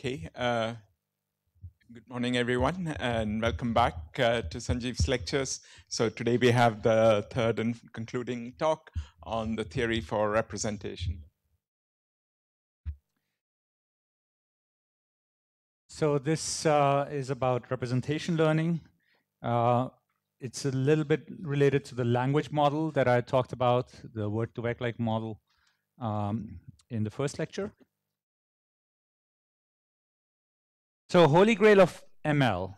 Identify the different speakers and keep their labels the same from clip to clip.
Speaker 1: Okay. Uh, good morning, everyone, and welcome back uh, to Sanjeev's lectures. So today we have the third and concluding talk on the theory for representation.
Speaker 2: So this uh, is about representation learning. Uh, it's a little bit related to the language model that I talked about, the word-to-vec-like model um, in the first lecture. So holy grail of ML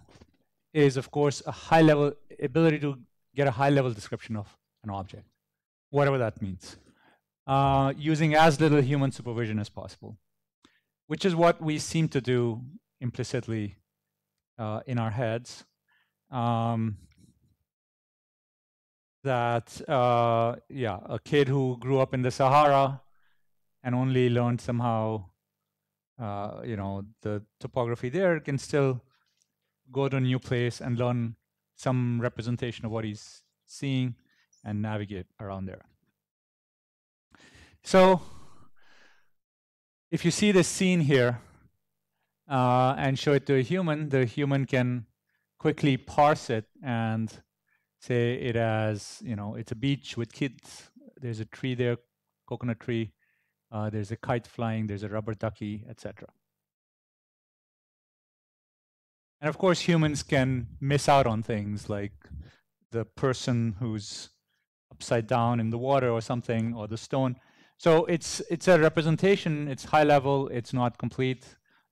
Speaker 2: is, of course, a high level ability to get a high level description of an object, whatever that means, uh, using as little human supervision as possible, which is what we seem to do implicitly uh, in our heads. Um, that, uh, yeah, a kid who grew up in the Sahara and only learned somehow uh, you know, the topography there can still go to a new place and learn some representation of what he's seeing and navigate around there. So if you see this scene here uh, and show it to a human, the human can quickly parse it and say it as, you know, it's a beach with kids. There's a tree there, coconut tree. Uh, there's a kite flying, there's a rubber ducky, etc. And of course, humans can miss out on things like the person who's upside down in the water or something, or the stone. So it's it's a representation. It's high level. It's not complete.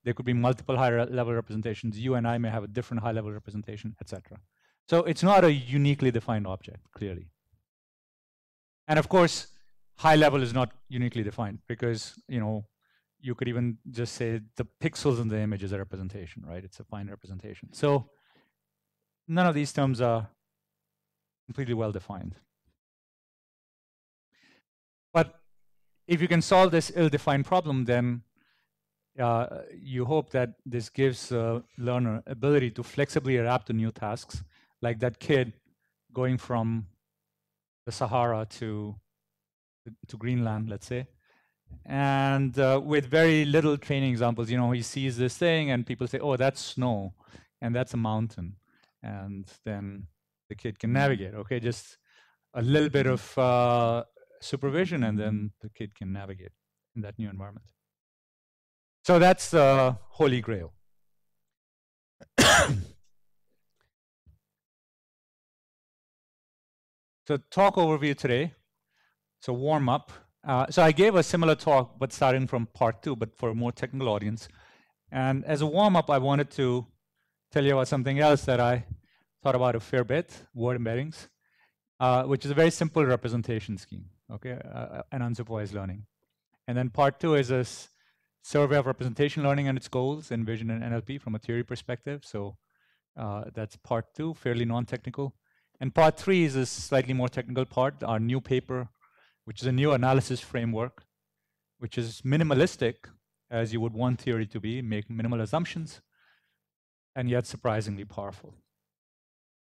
Speaker 2: There could be multiple high level representations. You and I may have a different high level representation, etc. So it's not a uniquely defined object, clearly. And of course, high level is not uniquely defined because you know you could even just say the pixels in the image is a representation, right? It's a fine representation. So none of these terms are completely well defined. But if you can solve this ill-defined problem, then uh, you hope that this gives a learner ability to flexibly adapt to new tasks, like that kid going from the Sahara to to Greenland, let's say. And uh, with very little training examples, you know, he sees this thing and people say, oh, that's snow and that's a mountain. And then the kid can navigate, okay? Just a little bit of uh, supervision and then the kid can navigate in that new environment. So that's the holy grail. so talk overview today. So warm up. Uh, so I gave a similar talk, but starting from part two, but for a more technical audience. And as a warm up, I wanted to tell you about something else that I thought about a fair bit, word embeddings, uh, which is a very simple representation scheme, okay, uh, uh and unsupervised learning. And then part two is a survey of representation learning and its goals in vision and NLP from a theory perspective. So uh, that's part two, fairly non-technical. And part three is a slightly more technical part, our new paper which is a new analysis framework, which is minimalistic, as you would want theory to be, make minimal assumptions, and yet surprisingly powerful.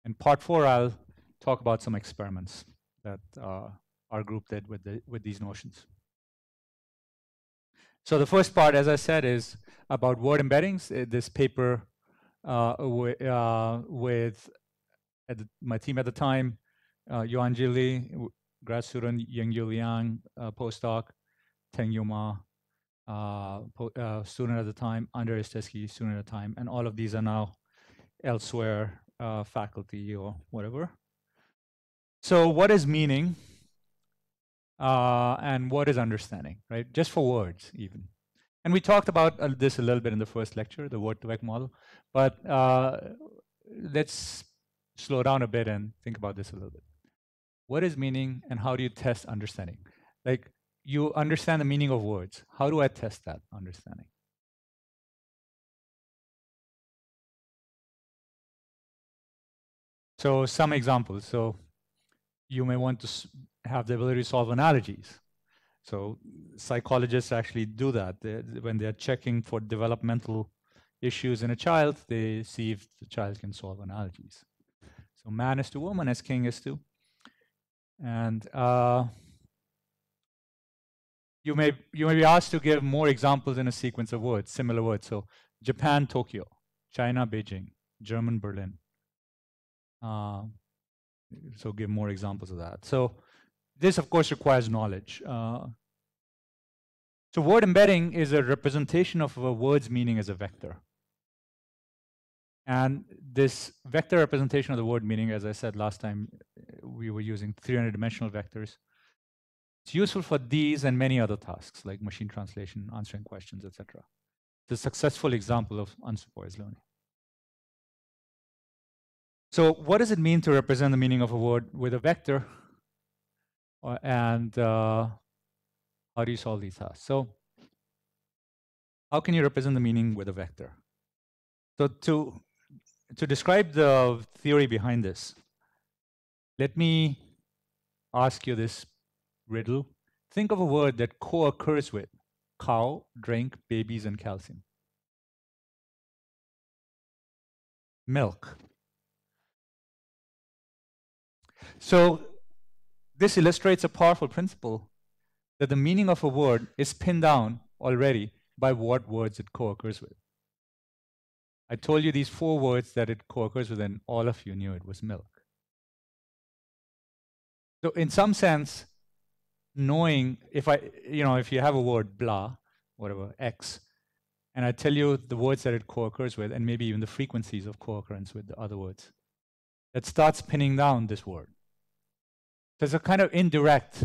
Speaker 2: In part four, I'll talk about some experiments that uh, our group did with, the, with these notions. So the first part, as I said, is about word embeddings. Uh, this paper uh, uh, with my team at the time, uh, grad student Yingyu Liang, uh, postdoc, Tengyu Ma, uh, uh, student at the time, Andrej Risteski, student at the time, and all of these are now elsewhere, uh, faculty or whatever. So what is meaning uh, and what is understanding, right? Just for words even. And we talked about uh, this a little bit in the first lecture, the word-to-vec model, but let's slow down a bit and think about this a little bit what is meaning and how do you test understanding? Like you understand the meaning of words. How do I test that understanding? So some examples. So you may want to have the ability to solve analogies. So psychologists actually do that. They, when they're checking for developmental issues in a child, they see if the child can solve analogies. So man is to woman as king is to and uh, you may you may be asked to give more examples in a sequence of words, similar words. So Japan, Tokyo, China, Beijing, German, Berlin. Uh, so give more examples of that. So this, of course, requires knowledge. Uh, so word embedding is a representation of a word's meaning as a vector. And this vector representation of the word meaning, as I said last time, we were using 300 dimensional vectors. It's useful for these and many other tasks like machine translation, answering questions, etc. It's a successful example of unsupervised learning. So what does it mean to represent the meaning of a word with a vector? Uh, and uh, how do you solve these tasks? So how can you represent the meaning with a vector? So to to describe the theory behind this, let me ask you this riddle. Think of a word that co-occurs with cow, drink, babies, and calcium. Milk. So this illustrates a powerful principle that the meaning of a word is pinned down already by what words it co-occurs with. I told you these four words that it co-occurs with, and all of you knew it was milk. So, in some sense, knowing if I, you know, if you have a word blah, whatever, X, and I tell you the words that it co-occurs with, and maybe even the frequencies of co-occurrence with the other words, that starts pinning down this word. There's a kind of indirect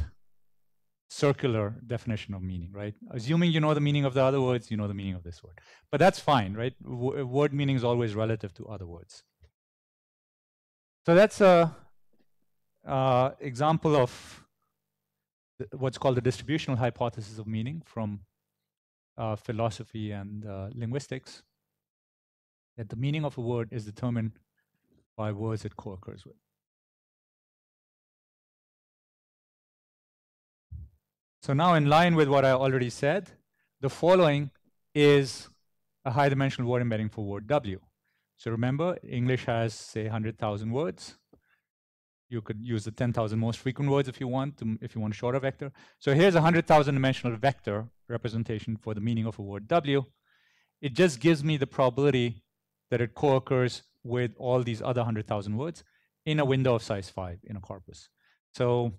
Speaker 2: circular definition of meaning, right? Assuming you know the meaning of the other words, you know the meaning of this word. But that's fine, right? W word meaning is always relative to other words. So that's a uh, example of what's called the distributional hypothesis of meaning from uh, philosophy and uh, linguistics, that the meaning of a word is determined by words it co-occurs with. So now in line with what I already said, the following is a high dimensional word embedding for word W. So remember, English has, say, 100,000 words. You could use the 10,000 most frequent words if you want, to, if you want a shorter vector. So here's a 100,000 dimensional vector representation for the meaning of a word W. It just gives me the probability that it co-occurs with all these other 100,000 words in a window of size 5 in a corpus. So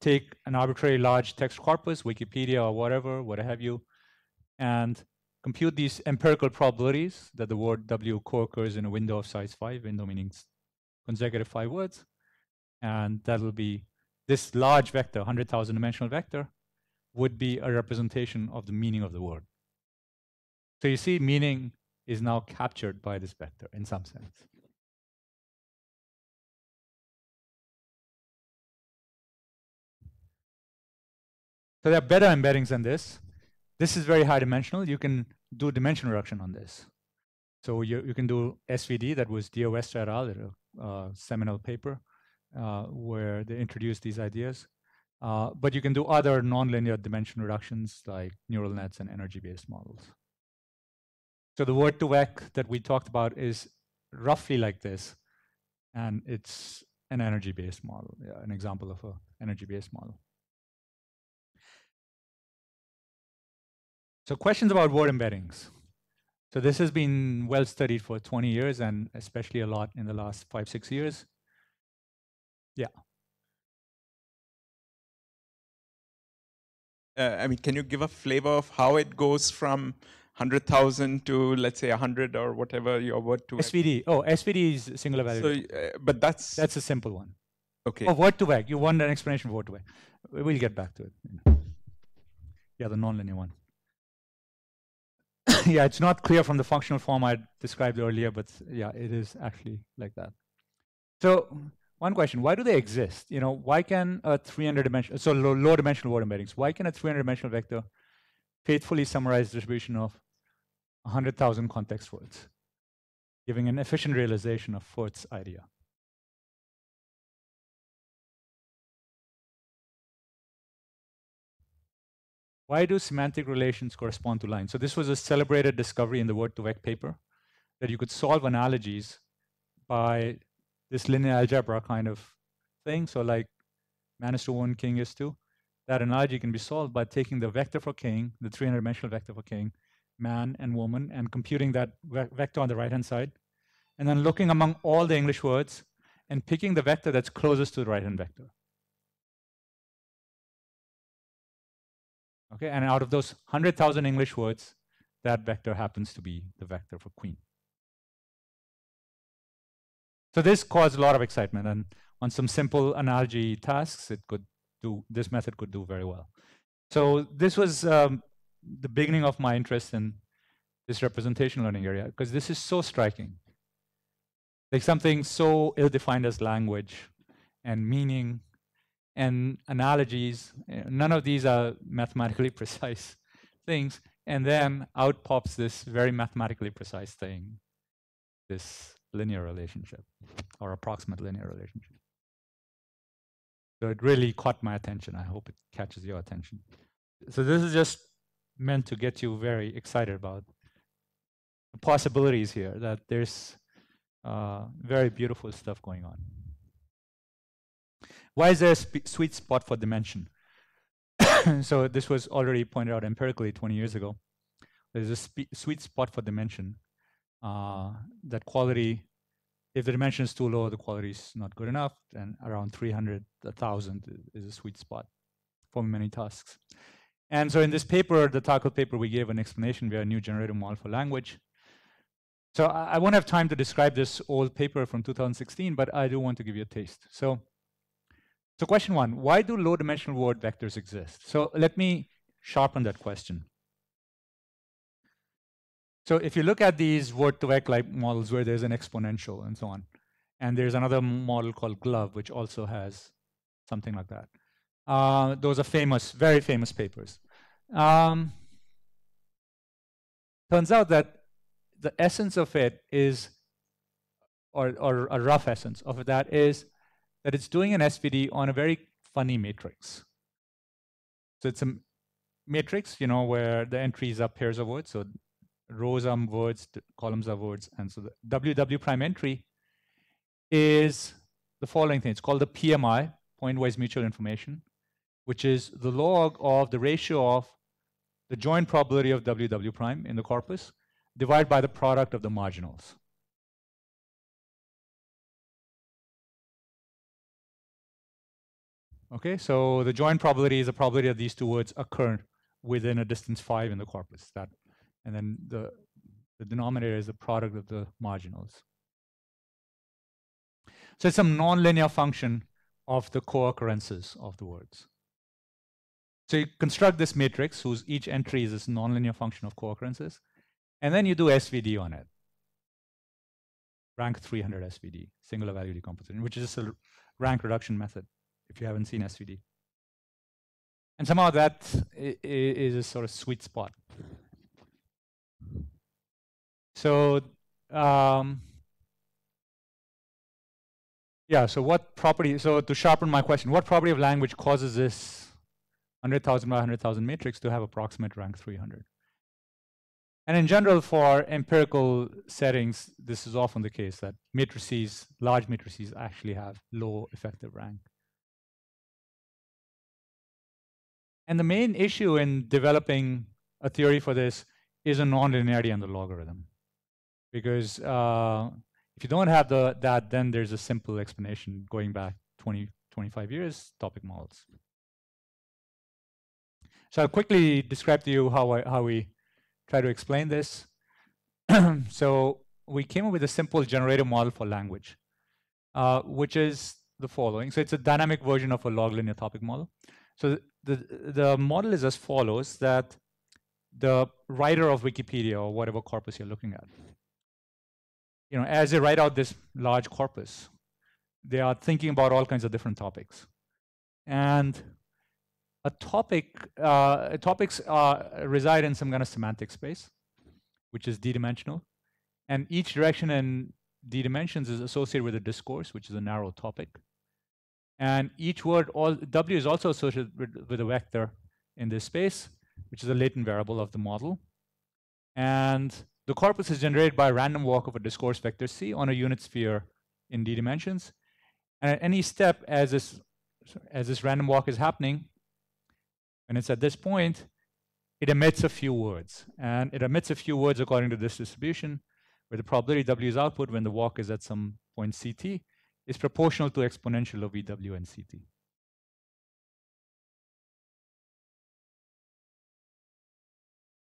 Speaker 2: take an arbitrary large text corpus, Wikipedia or whatever, what have you, and compute these empirical probabilities that the word W co-occurs in a window of size 5, window meaning consecutive 5 words, and that'll be this large vector, 100,000 dimensional vector, would be a representation of the meaning of the word. So you see, meaning is now captured by this vector in some sense. So there are better embeddings than this. This is very high dimensional. You can do dimension reduction on this. So you, you can do SVD, that was Deerwester et al., a uh, seminal paper uh, where they introduced these ideas. Uh, but you can do other nonlinear dimension reductions like neural nets and energy-based models. So the word2vec that we talked about is roughly like this, and it's an energy-based model, yeah, an example of an energy-based model. So questions about word embeddings. So this has been well studied for 20 years and especially a lot in the last five, six years. Yeah.
Speaker 1: Uh, I mean, can you give a flavor of how it goes from 100,000 to let's say 100 or whatever your word to
Speaker 2: SVD. Oh, SVD is singular value.
Speaker 1: So, uh, but that's
Speaker 2: that's a simple one.
Speaker 1: Okay.
Speaker 2: Oh, word to vec. You want an explanation of word to vec. We'll get back to it. Yeah, the nonlinear one. yeah, it's not clear from the functional form I described earlier, but yeah, it is actually like that. So one question, why do they exist? You know, why can a 300 dimensional, so low, low dimensional word embeddings, why can a 300 dimensional vector faithfully summarize the distribution of 100,000 context words, giving an efficient realization of Firth's idea? Why do semantic relations correspond to lines? So this was a celebrated discovery in the word2vec paper, that you could solve analogies by this linear algebra kind of thing. So like man is to one, king is to. That analogy can be solved by taking the vector for king, the 300 dimensional vector for king, man and woman, and computing that ve vector on the right-hand side, and then looking among all the English words and picking the vector that's closest to the right-hand vector. Okay, and out of those 100,000 English words, that vector happens to be the vector for queen. So this caused a lot of excitement, and on some simple analogy tasks, it could do this method could do very well. So this was um, the beginning of my interest in this representation learning area because this is so striking. Like something so ill-defined as language and meaning and analogies. None of these are mathematically precise things. And then out pops this very mathematically precise thing, this linear relationship or approximate linear relationship. So it really caught my attention. I hope it catches your attention. So this is just meant to get you very excited about the possibilities here, that there's uh, very beautiful stuff going on. Why is there a sweet spot for dimension? so this was already pointed out empirically 20 years ago. There's a sweet spot for dimension. Uh, that quality, if the dimension is too low, the quality is not good enough, and around 300, 1,000 is a sweet spot for many tasks. And so in this paper, the TACL paper, we gave an explanation via a new generative model for language. So I, I won't have time to describe this old paper from 2016, but I do want to give you a taste. So so question one, why do low-dimensional word vectors exist? So let me sharpen that question. So if you look at these word-to-vec-like models where there's an exponential and so on, and there's another model called GloVe, which also has something like that. Uh, those are famous, very famous papers. Um, turns out that the essence of it is, or, or a rough essence of that is that it's doing an SVD on a very funny matrix. So it's a matrix, you know, where the entries are pairs of words. So rows are words, columns are words. And so the WW prime entry is the following thing. It's called the PMI, point-wise mutual information, which is the log of the ratio of the joint probability of WW prime in the corpus divided by the product of the marginals. Okay, so the joint probability is the probability that these two words occur within a distance five in the corpus. That, and then the the denominator is the product of the marginals. So it's some nonlinear function of the co-occurrences of the words. So you construct this matrix whose each entry is this nonlinear function of co-occurrences, and then you do SVD on it. Rank 300 SVD, singular value decomposition, which is a rank reduction method if you haven't seen SVD. And somehow that is a sort of sweet spot. So, um, yeah, so what property, so to sharpen my question, what property of language causes this 100,000 by 100,000 matrix to have approximate rank 300? And in general, for empirical settings, this is often the case that matrices, large matrices, actually have low effective rank. And the main issue in developing a theory for this is a nonlinearity in the logarithm. Because uh, if you don't have the, that, then there's a simple explanation going back 20, 25 years, topic models. So I'll quickly describe to you how, I, how we try to explain this. so we came up with a simple generative model for language, uh, which is the following. So it's a dynamic version of a log linear topic model. So the, the model is as follows that the writer of Wikipedia or whatever corpus you're looking at, you know, as they write out this large corpus, they are thinking about all kinds of different topics. And a topic, uh, topics uh, reside in some kind of semantic space, which is d-dimensional. And each direction in d dimensions is associated with a discourse, which is a narrow topic. And each word, all, W is also associated with, with a vector in this space, which is a latent variable of the model. And the corpus is generated by a random walk of a discourse vector C on a unit sphere in d dimensions. And at any step as this, as this random walk is happening, and it's at this point, it emits a few words. And it emits a few words according to this distribution, where the probability W is output when the walk is at some point CT is proportional to exponential of VW and CT.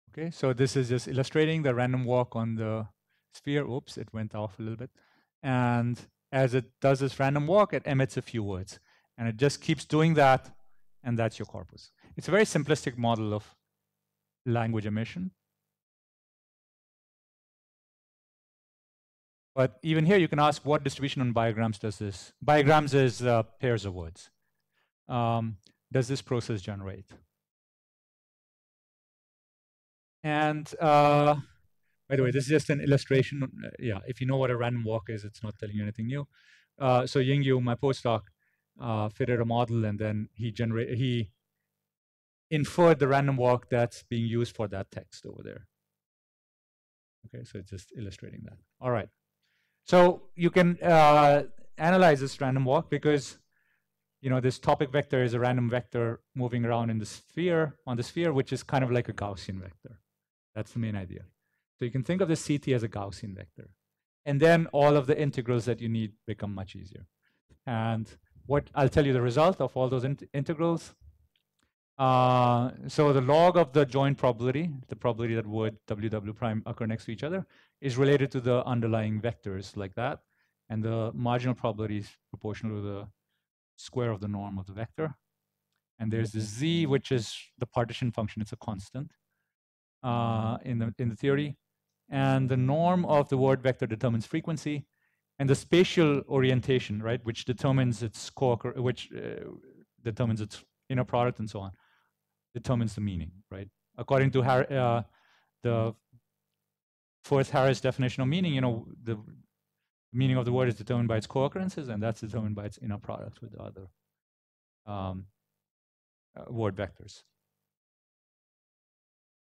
Speaker 2: Okay, so this is just illustrating the random walk on the sphere. Oops, it went off a little bit. And as it does this random walk, it emits a few words. And it just keeps doing that, and that's your corpus. It's a very simplistic model of language emission. But even here, you can ask what distribution on bigrams does this? Bigrams is uh, pairs of words. Um, does this process generate? And uh, by the way, this is just an illustration. Uh, yeah, if you know what a random walk is, it's not telling you anything new. Uh, so Yingyu, my postdoc, uh, fitted a model, and then he he inferred the random walk that's being used for that text over there. Okay, so just illustrating that. All right. So you can uh, analyze this random walk because you know this topic vector is a random vector moving around in the sphere on the sphere, which is kind of like a Gaussian vector. That's the main idea. So you can think of the CT as a Gaussian vector. And then all of the integrals that you need become much easier. And what I'll tell you the result of all those int integrals. Uh, so the log of the joint probability, the probability that would WW prime occur next to each other, is related to the underlying vectors like that. And the marginal probability is proportional to the square of the norm of the vector. And there's the z, which is the partition function. It's a constant uh, in, the, in the theory. And the norm of the word vector determines frequency and the spatial orientation, right, which determines its core, which uh, determines its inner product and so on, determines the meaning, right? According to Har uh, the Firth Harris definition of meaning, you know, the meaning of the word is determined by its co-occurrences, and that's determined by its inner product with the other um, uh, word vectors.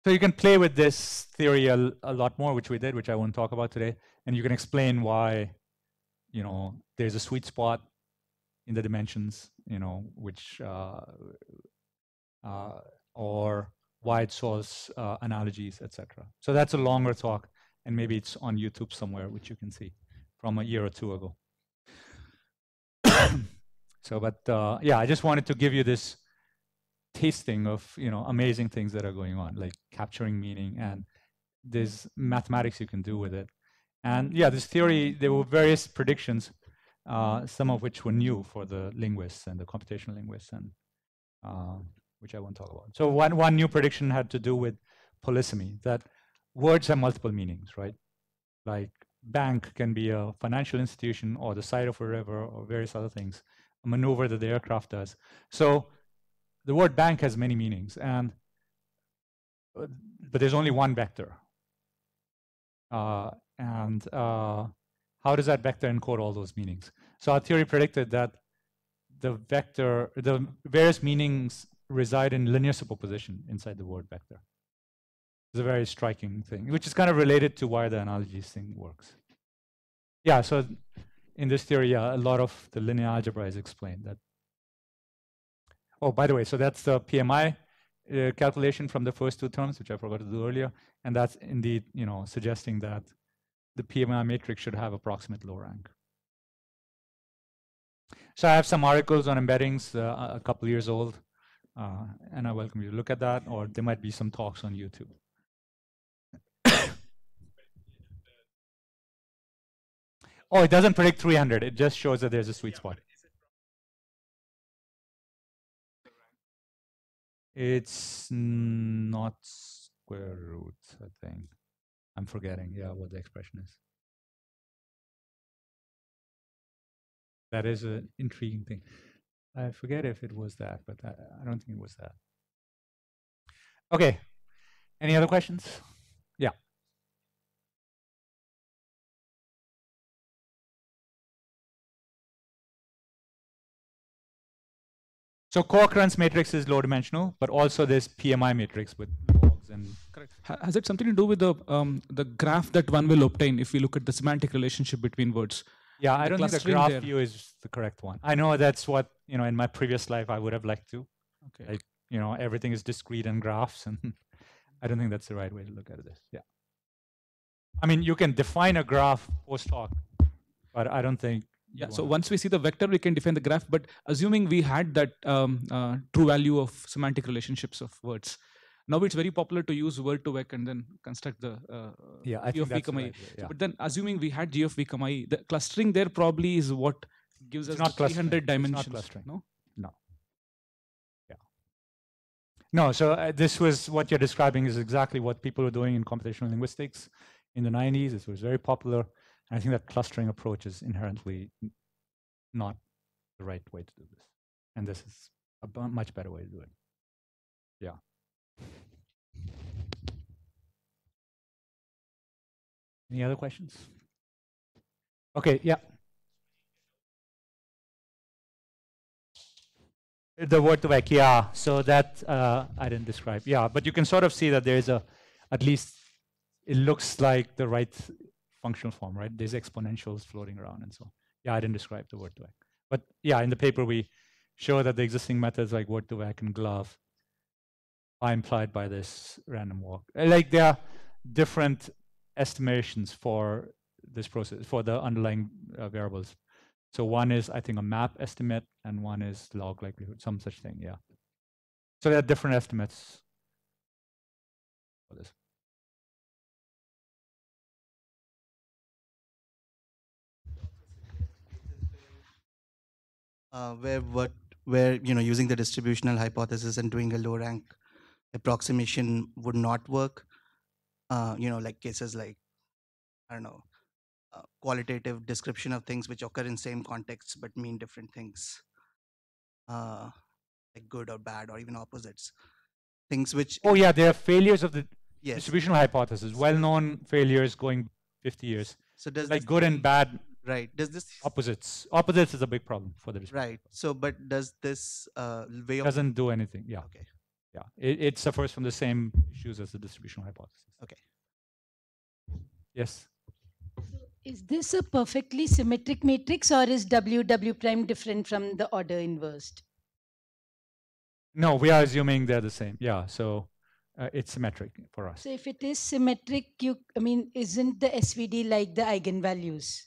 Speaker 2: So you can play with this theory a, a, lot more, which we did, which I won't talk about today, and you can explain why you know, there's a sweet spot in the dimensions, you know, which uh, uh, or wide source uh, analogies, etc. So that's a longer talk, and maybe it's on YouTube somewhere, which you can see from a year or two ago. so, but uh, yeah, I just wanted to give you this tasting of you know amazing things that are going on, like capturing meaning, and there's mathematics you can do with it and yeah, this theory, there were various predictions, uh, some of which were new for the linguists and the computational linguists, and uh, which I won't talk about. So one, one new prediction had to do with polysemy, that words have multiple meanings, right? Like bank can be a financial institution or the side of a river or various other things, a maneuver that the aircraft does. So the word bank has many meanings, and but there's only one vector. Uh, and uh, how does that vector encode all those meanings? So our theory predicted that the vector, the various meanings reside in linear superposition inside the word vector. It's a very striking thing, which is kind of related to why the analogies thing works. Yeah, so in this theory, yeah, a lot of the linear algebra is explained. That. Oh, by the way, so that's the PMI uh, calculation from the first two terms, which I forgot to do earlier, and that's indeed, you know, suggesting that the PMI matrix should have approximate low rank. So I have some articles on embeddings, uh, a couple years old, uh, and I welcome you to look at that, or there might be some talks on YouTube. Oh, it doesn't predict 300. It just shows that there's a sweet spot. It's not square root, I think. I'm forgetting, yeah, what the expression is. That is an intriguing thing. I forget if it was that, but I, I don't think it was that. Okay. Any other questions? So co-occurrence matrix is low dimensional, but also this PMI matrix with logs and
Speaker 3: Correct. Has it something to do with the um, the graph that one will obtain if we look at the semantic relationship between words?
Speaker 2: Yeah, I don't think the graph there. view is the correct one. I know that's what you know in my previous life I would have liked to. Okay. Like you know everything is discrete and graphs and I don't think that's the right way to look at this. Yeah. I mean, you can define a graph post hoc, but I don't think.
Speaker 3: Yeah. So once we see the vector, we can define the graph. But assuming we had that um, uh, true value of semantic relationships of words, now it's very popular to use word to vec and then construct the uh,
Speaker 2: yeah, I
Speaker 3: G of v
Speaker 2: that's the
Speaker 3: comma
Speaker 2: right way.
Speaker 3: But then assuming we had g of v comma e, the clustering there probably is what gives
Speaker 2: It's
Speaker 3: us
Speaker 2: not
Speaker 3: 300
Speaker 2: clustering. It's not clustering.
Speaker 3: No.
Speaker 2: No, so uh, this was what you're describing is exactly what people were doing in computational linguistics in the 90s. It was very popular. And I think that clustering approach is inherently not the right way to do this. And this is a much better way to do it. Yeah. Any other questions? Okay, yeah. The word to vec, yeah. So that uh, I didn't describe. Yeah, but you can sort of see that there's a, at least it looks like the right functional form, right? There's exponentials floating around and so. on. Yeah, I didn't describe the word to vec, but yeah, in the paper we show that the existing methods like word to vec and glove are implied by this random walk. Uh, Like there are different estimations for this process for the underlying uh, variables. So one is, I think, a map estimate, and one is log likelihood, some such thing. Yeah. So there are different estimates for this.
Speaker 4: Uh, where what where you know using the distributional hypothesis and doing a low rank approximation would not work. Uh, you know like cases like i don't know uh, qualitative description of things which occur in same contexts but mean different things. Uh, like good or bad or even opposites. Things which
Speaker 2: Oh yeah, there are failures of the
Speaker 4: yes.
Speaker 2: distributional hypothesis, well-known failures going 50 years,
Speaker 4: so does
Speaker 2: like good and bad
Speaker 4: right does this
Speaker 2: opposites. Opposites is a big problem for the distribution.
Speaker 4: right so but does this uh, way of
Speaker 2: Doesn't do anything. Yeah,
Speaker 4: okay
Speaker 2: yeah. It, it suffers from the same issues as the distributional hypothesis.
Speaker 4: Okay.
Speaker 2: Yes.
Speaker 5: Is this a perfectly symmetric matrix or is WW prime different from the order inversed?
Speaker 2: No, we are assuming they're the same. Yeah, so uh, it's symmetric for us.
Speaker 5: So if it is symmetric, you, I mean, isn't the SVD like the eigenvalues?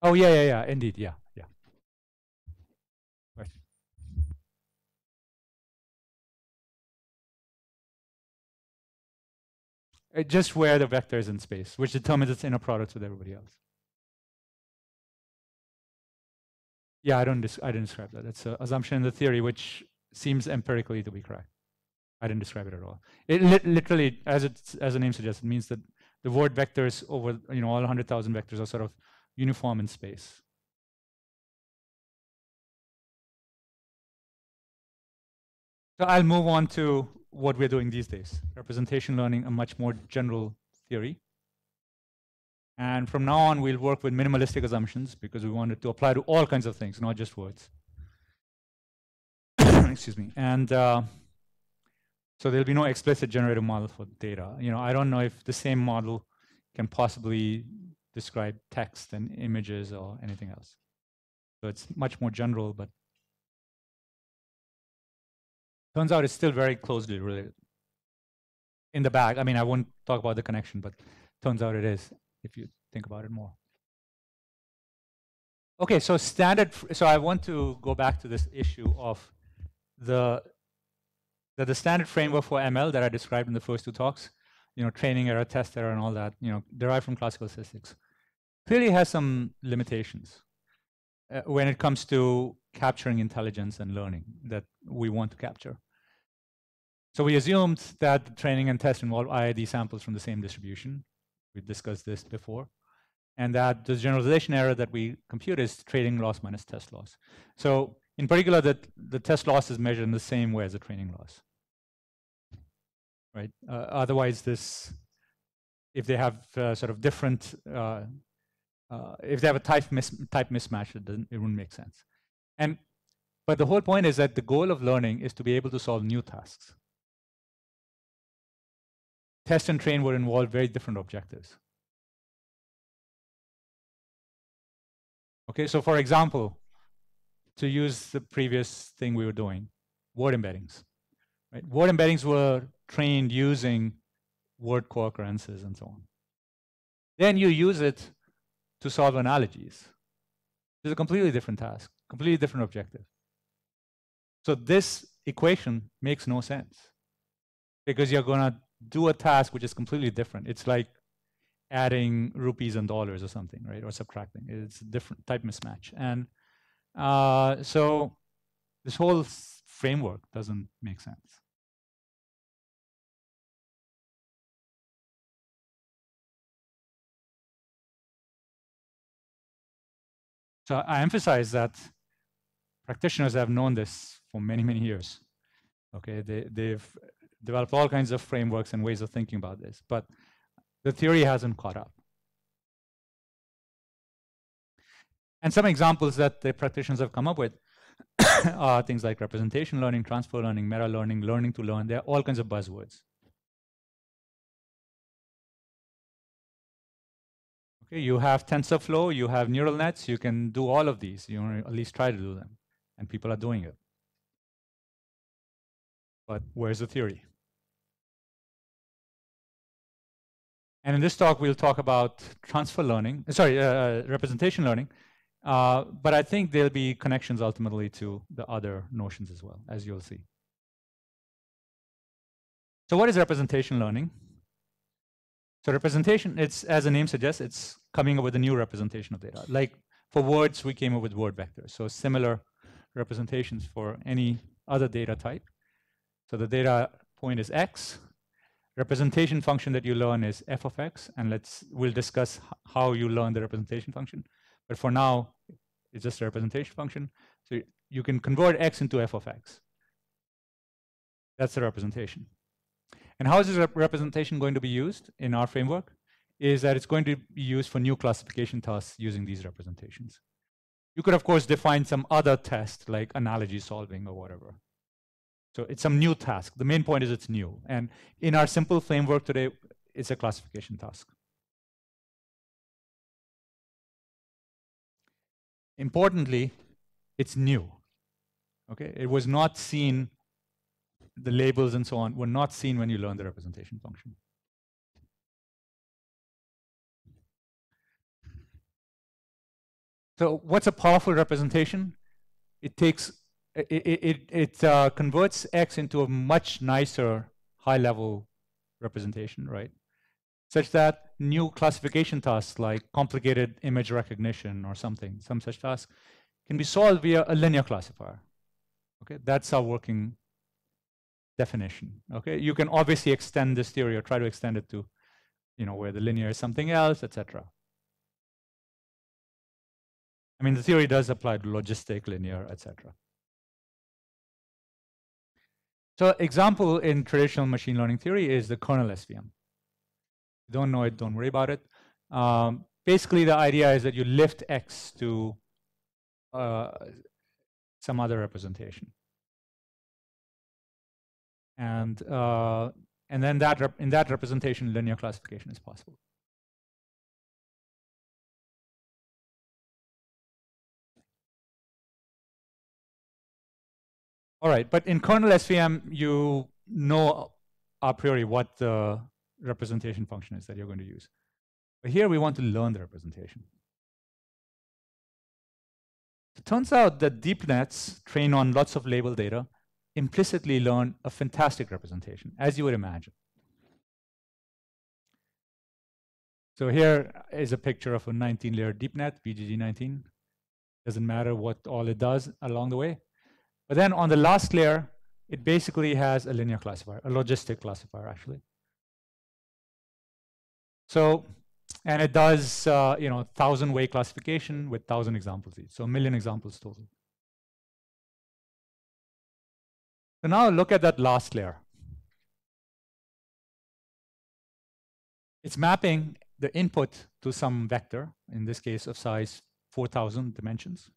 Speaker 2: Oh yeah, yeah, yeah. Indeed, yeah, yeah. Question. Uh, just where the vector is in space, which determines its inner products with everybody else. Yeah, I don't. I didn't describe that. That's an assumption in the theory, which seems empirically to be correct. I didn't describe it at all. It lit literally, as it as the name suggests, it means that the word vectors over you know all 100,000 vectors are sort of uniform in space. So I'll move on to what we're doing these days, representation learning, a much more general theory. And from now on, we'll work with minimalistic assumptions because we want it to apply to all kinds of things, not just words. Excuse me. And uh, so there'll be no explicit generative model for data. You know, I don't know if the same model can possibly describe text and images or anything else. So it's much more general, but turns out it's still very closely related. In the back, I mean, I won't talk about the connection, but turns out it is if you think about it more. Okay, so standard. So I want to go back to this issue of the that the standard framework for ML that I described in the first two talks, you know, training error, test error, and all that, you know, derived from classical statistics, clearly has some limitations uh, when it comes to capturing intelligence and learning that we want to capture. So we assumed that the training and test involve IID samples from the same distribution. We discussed this before. And that the generalization error that we compute is training loss minus test loss. So in particular, that the test loss is measured in the same way as the training loss. Right? Uh, otherwise, this, if they have uh, sort of different, uh, if they have a type, mis- type mismatch, it, doesn't, it wouldn't make sense. And but the whole point is that the goal of learning is to be able to solve new tasks. Test and train would involve very different objectives. Okay, so for example, to use the previous thing we were doing, word embeddings. Right? Word embeddings were trained using word co-occurrences and so on. Then you use it to solve analogies. It's a completely different task, completely different objective. So this equation makes no sense because you're going to do a task which is completely different. It's like adding rupees and dollars or something, right? Or subtracting. It's a different type mismatch. And uh, so this whole framework doesn't make sense. So I emphasize that practitioners have known this for many, many years. Okay, they, they've developed all kinds of frameworks and ways of thinking about this, but the theory hasn't caught up. And some examples that the practitioners have come up with are things like representation learning, transfer learning, meta learning, learning to learn. There are all kinds of buzzwords. Okay, you have TensorFlow, you have neural nets, you can do all of these. You at least try to do them, and people are doing it. But where's the theory? And in this talk, we'll talk about transfer learning, sorry, uh, uh, representation learning. Uh, but I think there'll be connections ultimately to the other notions as well, as you'll see. So what is representation learning? So representation, it's as the name suggests, it's coming up with a new representation of data. Like for words, we came up with word vectors. So similar representations for any other data type. So the data point is x. Representation function that you learn is f of x, and let's we'll discuss how you learn the representation function. But for now, it's just a representation function. So you can convert x into f of x. That's the representation. And how is this rep representation going to be used in our framework? Is that it's going to be used for new classification tasks using these representations. You could, of course, define some other test like analogy solving or whatever. So it's some new task. The main point is it's new. And in our simple framework today, it's a classification task. Importantly, it's new. Okay, it was not seen the labels and so on were not seen when you learn the representation function. So what's a powerful representation? It takes it it, it uh, converts x into a much nicer high-level representation, right? Such that new classification tasks like complicated image recognition or something, some such task, can be solved via a linear classifier. Okay, that's our working definition. Okay, you can obviously extend this theory or try to extend it to, you know, where the linear is something else, etc. I mean, the theory does apply to logistic, linear, etc. So example in traditional machine learning theory is the kernel SVM. you don't know it, don't worry about it. Um, basically, the idea is that you lift X to uh, some other representation and uh, and then that in that representation, linear classification is possible. All right, but in kernel SVM, you know a priori what the representation function is that you're going to use. But here we want to learn the representation. It turns out that deep nets train on lots of label data implicitly learn a fantastic representation, as you would imagine. So here is a picture of a 19-layer deep net, VGG19. Doesn't matter what all it does along the way. But then on the last layer, it basically has a linear classifier, a logistic classifier, actually. So, and it does, uh, you know, thousand-way classification with thousand examples each. So a million examples total. So now look at that last layer. It's mapping the input to some vector, in this case of size 4,000 dimensions.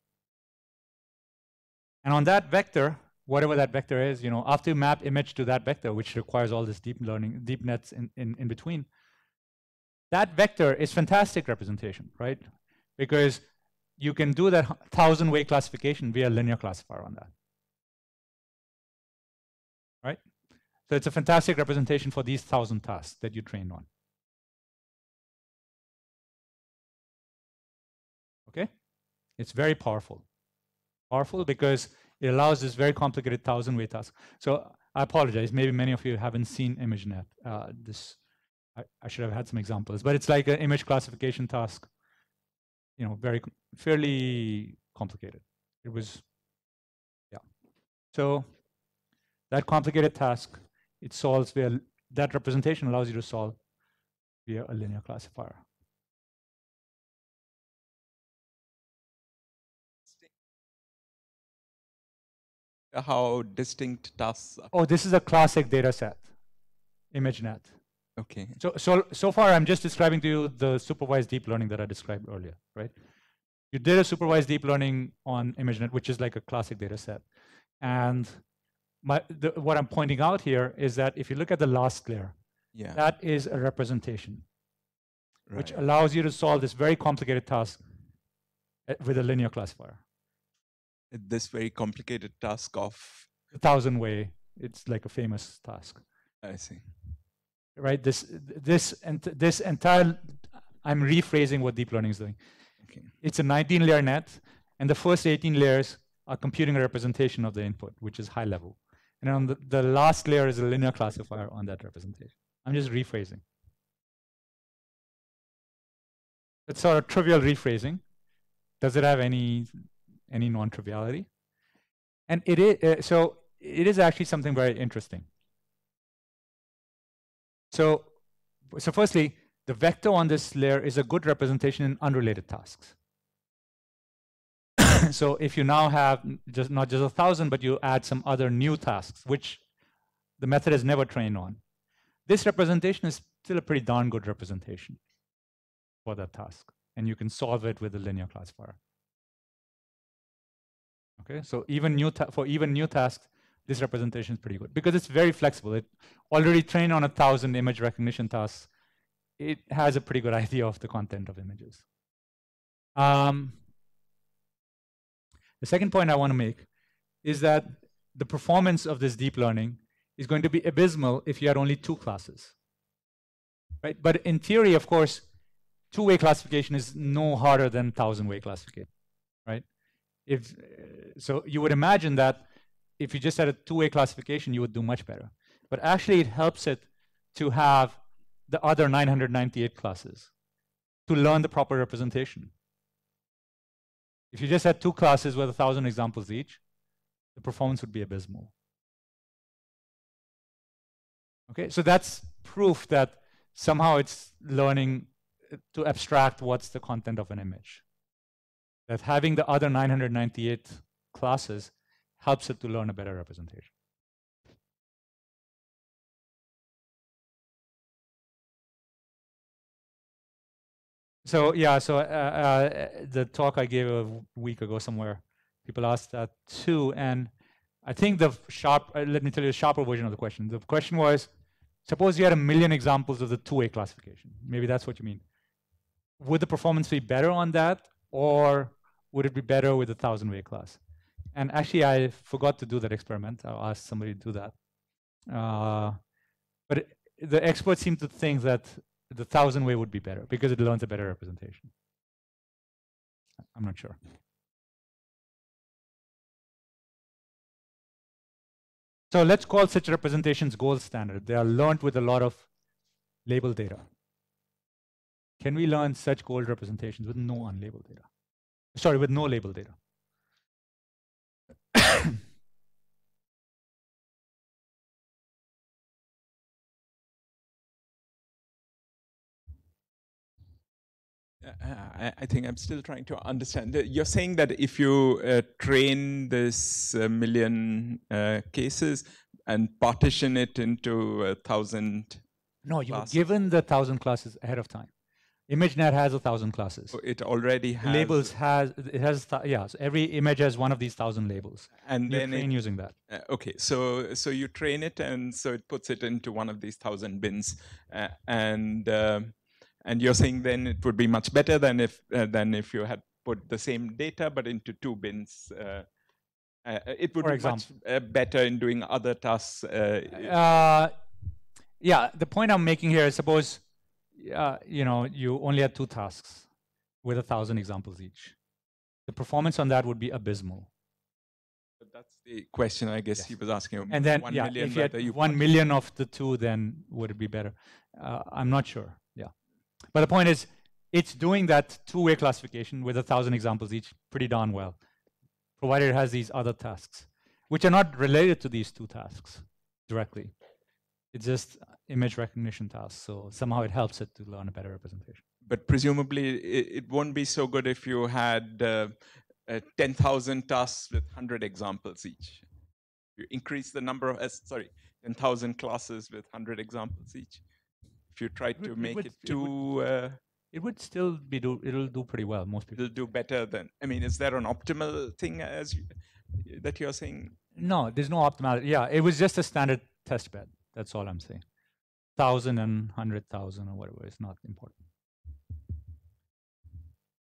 Speaker 2: And on that vector, whatever that vector is, you know, after you map image to that vector, which requires all this deep learning, deep nets in, in, in between, that vector is fantastic representation, right? Because you can do that thousand way classification via linear classifier on that. So it's a fantastic representation for these thousand tasks that you trained on. Okay? It's very powerful. Powerful because it allows this very complicated thousand way task. So I apologize. Maybe many of you haven't seen ImageNet. Uh, this I, I, should have had some examples, but it's like an image classification task. You know, very fairly complicated. It was, yeah. So that complicated task, it solves via that representation allows you to solve via a linear classifier.
Speaker 1: How distinct tasks are.
Speaker 2: Oh, this is a classic data set, ImageNet.
Speaker 1: Okay.
Speaker 2: So, so, so far, I'm just describing to you the supervised deep learning that I described earlier, right? You did a supervised deep learning on ImageNet, which is like a classic data set. And my, the, what I'm pointing out here is that if you look at the last layer,
Speaker 1: yeah.
Speaker 2: that is a representation,
Speaker 1: right.
Speaker 2: which allows you to solve this very complicated task eh, with a linear classifier.
Speaker 1: This very complicated task of
Speaker 2: a thousand way, it's like a famous task.
Speaker 1: I see
Speaker 2: right? This this and this entire I'm rephrasing what deep learning is doing.
Speaker 1: Okay.
Speaker 2: It's a 19 layer net, and the first 18 layers are computing a representation of the input, which is high level. And on the, the last layer is a linear classifier on that representation. I'm just rephrasing. It's sort of trivial rephrasing. Does it have any any non-triviality? And it is uh, so it is actually something very interesting. So, so firstly, the vector on this layer is a good representation in unrelated tasks. so if you now have just not just a thousand, but you add some other new tasks, which the method has never trained on, this representation is still a pretty darn good representation for that task. And you can solve it with a linear classifier. Okay, so even new for even new tasks, this representation is pretty good because it's very flexible. It already trained on a thousand image recognition tasks. It has a pretty good idea of the content of images. Um, the second point I want to make is that the performance of this deep learning is going to be abysmal if you had only two classes. Right? But in theory, of course, two-way classification is no harder than thousand-way classification, right? If so, you would imagine that if you just had a two-way classification, you would do much better. But actually, it helps it to have the other 998 classes to learn the proper representation. If you just had two classes with a thousand examples each, the performance would be abysmal. Okay, so that's proof that somehow it's learning to abstract what's the content of an image. That having the other 998 classes helps it to learn a better representation. So yeah, so uh, uh, the talk I gave a week ago somewhere, people asked that too, and I think the sharp. Uh, let me tell you a sharper version of the question. The question was, suppose you had a million examples of the two-way classification. Maybe that's what you mean. Would the performance be better on that, or would it be better with a thousand-way class? And actually, I forgot to do that experiment. I'll ask somebody to do that. Uh, but it, the experts seem to think that the thousand way would be better because it learns a better representation. I'm not sure. So let's call such representations gold standard. They are learned with a lot of label data. Can we learn such gold representations with no unlabeled data? Sorry, with no label data.
Speaker 1: I, I, think I'm still trying to understand. You're saying that if you uh, train this uh, million uh, cases and partition it into a thousand.
Speaker 2: No, you're given the thousand classes ahead of time. ImageNet has a thousand classes.
Speaker 1: So it already has
Speaker 2: labels has it has yeah. So every image has one of these thousand labels,
Speaker 1: and
Speaker 2: you
Speaker 1: then
Speaker 2: train
Speaker 1: it,
Speaker 2: using that.
Speaker 1: Uh, okay, so so you train it, and so it puts it into one of these thousand bins, uh, and um, and you're saying then it would be much better than if uh, than if you had put the same data but into two bins. Uh, Uh, it would
Speaker 2: For
Speaker 1: be
Speaker 2: example.
Speaker 1: much uh, better in doing other tasks. Uh,
Speaker 2: Uh, yeah, the point I'm making here is suppose uh, you know you only had two tasks with a thousand examples each. The performance on that would be abysmal.
Speaker 1: but that's the question I guess
Speaker 2: Yes.
Speaker 1: he was asking.
Speaker 2: And then
Speaker 1: one
Speaker 2: yeah,
Speaker 1: million,
Speaker 2: if you had
Speaker 1: you
Speaker 2: million of the two, then would it be better? Uh, I'm not sure. But the point is, it's doing that two-way classification with a thousand examples each pretty darn well, provided it has these other tasks, which are not related to these two tasks directly. It's just image recognition tasks, so somehow it helps it to learn a better representation.
Speaker 1: but presumably it, it won't be so good if you had uh, uh, 10,000 tasks with 100 examples each. You increase the number of, uh, sorry, 10,000 classes with 100 examples each. You try to
Speaker 2: it
Speaker 1: make
Speaker 2: would-
Speaker 1: it
Speaker 2: it
Speaker 1: too, uh,
Speaker 2: It would still be do. It'll do pretty well. Most people.
Speaker 1: it'll do better than, I mean, is there an optimal thing as you, that you're saying?
Speaker 2: No, there's no optimality. Yeah, it was just a standard test bed. That's all I'm saying. Thousand and hundred thousand or whatever is not important.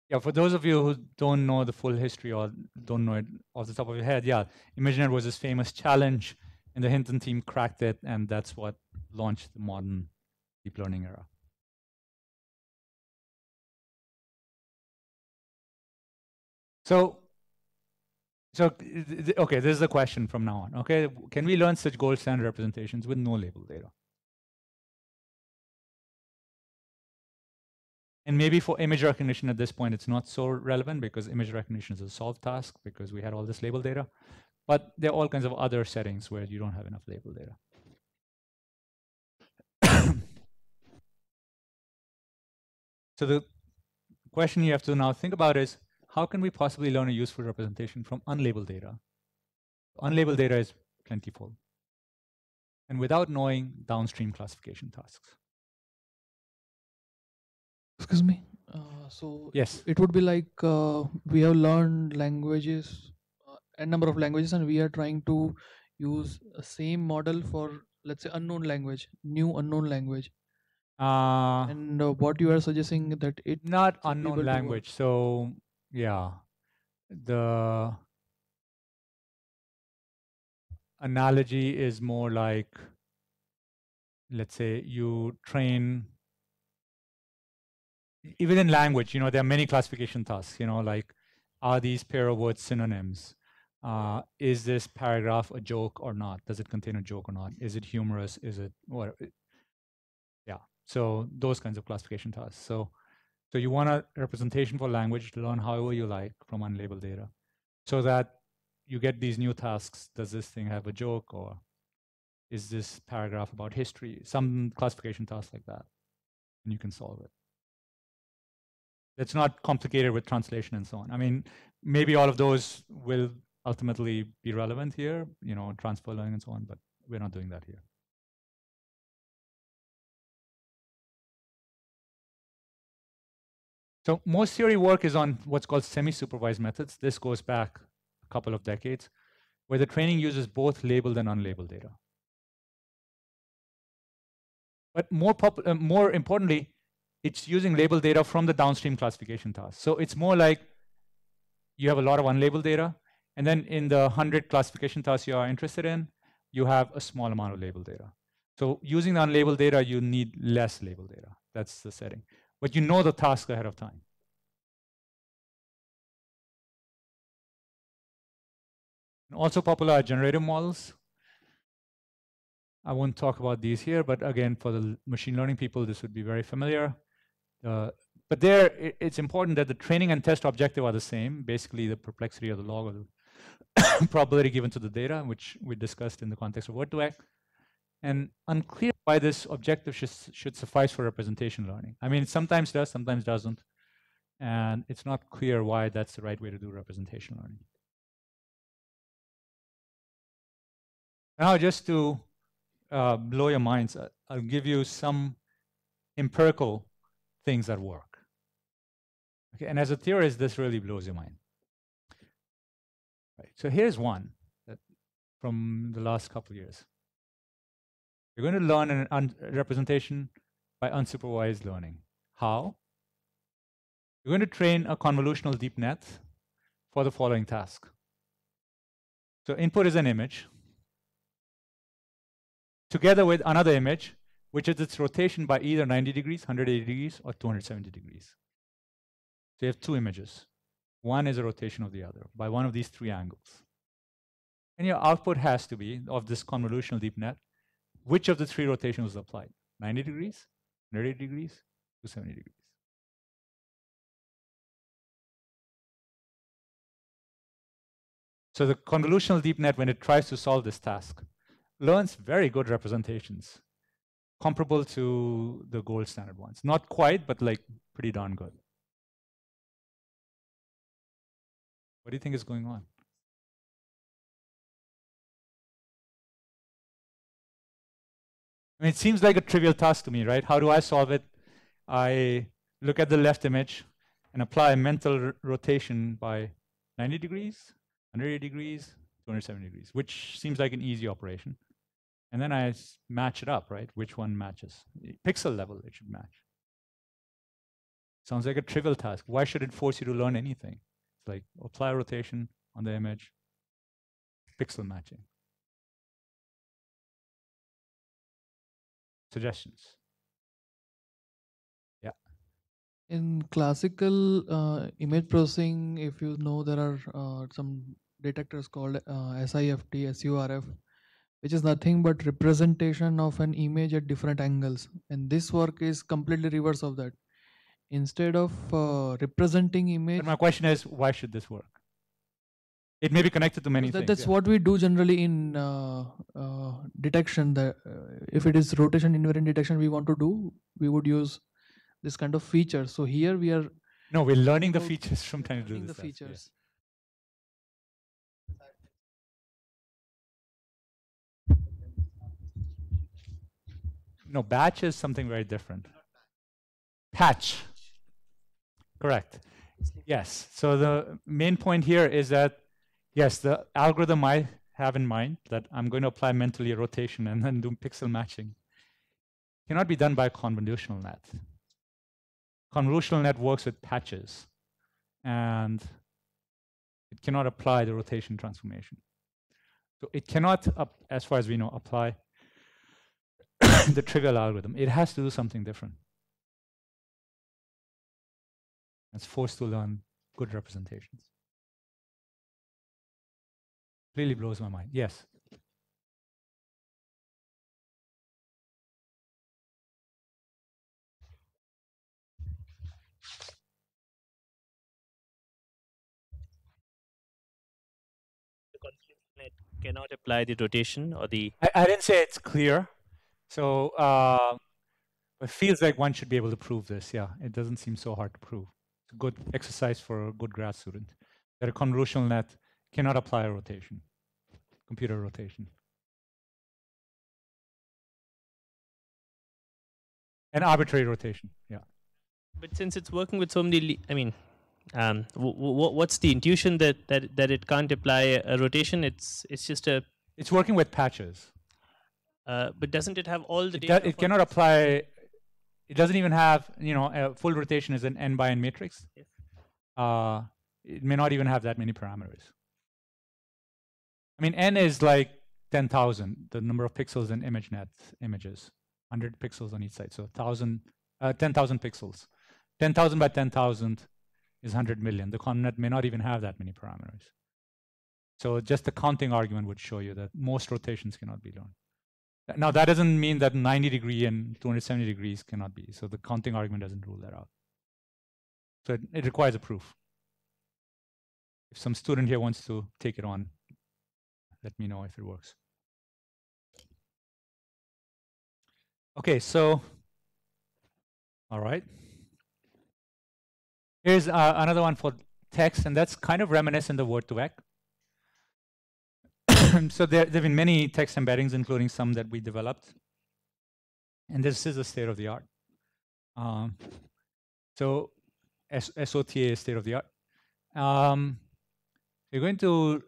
Speaker 2: Yeah, for those of you who don't know the full history or don't know it off the top of your head, yeah, ImageNet was this famous challenge, and the Hinton team cracked it, and that's what launched the modern deep learning era. So, so okay, this is a question from now on. Okay, can we learn such gold standard representations with no label data? And maybe for image recognition at this point, it's not so relevant because image recognition is a solved task because we had all this label data. But there are all kinds of other settings where you don't have enough label data. So the question you have to now think about is, how can we possibly learn a useful representation from unlabeled data? Unlabeled data is plentiful. And without knowing downstream classification tasks.
Speaker 6: Excuse me. Uh, so
Speaker 2: Yes.
Speaker 6: it would be like uh, we have learned languages, uh, a number of languages, and we are trying to use a same model for let's say unknown language, new unknown language.
Speaker 2: Uh,
Speaker 6: and uh, what you are suggesting that it
Speaker 2: not
Speaker 6: should be able
Speaker 2: unknown language. So yeah, the analogy is more like, let's say you train even in language, you know, there are many classification tasks, you know, like are these pair of words synonyms? Uh, is this paragraph a joke or not? Does it contain a joke or not? Is it humorous? Is it what? So those kinds of classification tasks. So, so you want a representation for language to learn however you like from unlabeled data, so that you get these new tasks. Does this thing have a joke or is this paragraph about history? Some classification tasks like that, and you can solve it. It's not complicated with translation and so on. I mean, maybe all of those will ultimately be relevant here, you know, transfer learning and so on, but we're not doing that here. So most theory work is on what's called semi-supervised methods. This goes back a couple of decades, where the training uses both labeled and unlabeled data. But more, uh, more importantly, it's using labeled data from the downstream classification task. So it's more like you have a lot of unlabeled data, and then in the 100 classification tasks you are interested in, you have a small amount of labeled data. So using the unlabeled data, you need less labeled data. That's the setting. But you know the task ahead of time. And also popular are generative models. I won't talk about these here, but again, for the machine learning people, this would be very familiar. Uh, but there, it's important that the training and test objective are the same, basically the perplexity of the log or the probability given to the data, which we discussed in the context of Word2Vec. And unclear why this objective should, should suffice for representation learning. I mean, it sometimes does, sometimes doesn't. And it's not clear why that's the right way to do representation learning. Now, just to uh, blow your minds, uh, I'll give you some empirical things that work. Okay, and as a theorist, this really blows your mind. Right, so here's one that from the last couple years. You're going to learn an un- representation by unsupervised learning. How? You're going to train a convolutional deep net for the following task. So input is an image together with another image, which is its rotation by either 90 degrees, 180 degrees, or 270 degrees. So you have two images. One is a rotation of the other by one of these three angles. And your output has to be of this convolutional deep net, which of the three rotations was applied? 90 degrees, 180 degrees, 270 degrees. So the convolutional deep net, when it tries to solve this task, learns very good representations, comparable to the gold standard ones. Not quite, but like pretty darn good. What do you think is going on? I mean, it seems like a trivial task to me, right? How do I solve it? I look at the left image and apply a mental rotation by 90 degrees, 180 degrees, 270 degrees, which seems like an easy operation. And then I match it up, right? Which one matches? Pixel level, it should match. Sounds like a trivial task. Why should it force you to learn anything? It's like apply rotation on the image, pixel matching. Suggestions? Yeah.
Speaker 6: In classical uh, image processing, if you know, there are uh, some detectors called uh, SIFT, SURF, which is nothing but representation of an image at different angles. And this work is completely reverse of that. Instead of uh, representing image,
Speaker 2: But my question is, why should this work? It may be connected to many
Speaker 6: that,
Speaker 2: things.
Speaker 6: that's
Speaker 2: yeah.
Speaker 6: what we do generally in uh, uh, detection. That uh, if it is rotation invariant detection we want to do, we would use this kind of feature. So here we are
Speaker 2: No, we're learning the features from trying to do this.
Speaker 6: the
Speaker 2: task, yeah.
Speaker 6: features.
Speaker 2: No, batch is something very different. Patch. Correct. Yes. So the main point here is that, yes, the algorithm I have in mind that I'm going to apply mentally a rotation and then do pixel matching cannot be done by a convolutional net. Convolutional net works with patches and it cannot apply the rotation transformation. So it cannot, as far as we know, apply the trivial algorithm. It has to do something different. It's forced to learn good representations. Really blows my mind. Yes.
Speaker 7: the convolutional net cannot apply the rotation or the
Speaker 2: I, I didn't say it's clear. So uh, it feels like one should be able to prove this. Yeah, it doesn't seem so hard to prove. It's a good exercise for a good grad student. That a convolutional net cannot apply a rotation, computer rotation. An arbitrary rotation, yeah.
Speaker 7: but since it's working with so many i mean um, w- w- what's the intuition that, that that it can't apply a, rotation it's it's just a
Speaker 2: It's working with patches.
Speaker 7: uh, but doesn't it have all the
Speaker 2: It,
Speaker 7: data
Speaker 2: it cannot apply, it doesn't even have, you know, a full rotation is an n by n matrix.
Speaker 7: Yes.
Speaker 2: Uh, it may not even have that many parameters. I mean, n is like 10,000, the number of pixels in ImageNet images, 100 pixels on each side. So 1,000, uh, 10,000 pixels. 10,000 by 10,000 is 100 million. The ConvNet may not even have that many parameters. So just the counting argument would show you that most rotations cannot be learned. Now, that doesn't mean that 90 degree and 270 degrees cannot be. So the counting argument doesn't rule that out. So it, it requires a proof. If some student here wants to take it on, let me know if it works. Okay, so, all right. Here's uh, another one for text, and that's kind of reminiscent of Word2Vec. so there, have been many text embeddings, including some that we developed. And this is the state of the art. Um, so S- SOTA is state of the art. Um, you're going to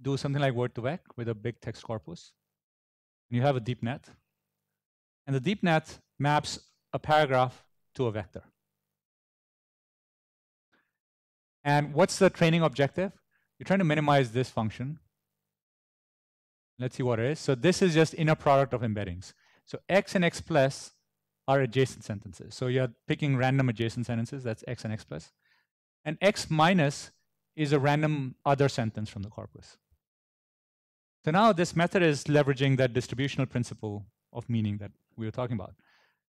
Speaker 2: do something like Word2Vec with a big text corpus. And you have a deep net. And the deep net maps a paragraph to a vector. And what's the training objective? You're trying to minimize this function Let's see what it is. So this is just inner product of embeddings. So x and x plus are adjacent sentences. So you're picking random adjacent sentences. That's x and x plus. And x minus is a random other sentence from the corpus. So now this method is leveraging that distributional principle of meaning that we were talking about.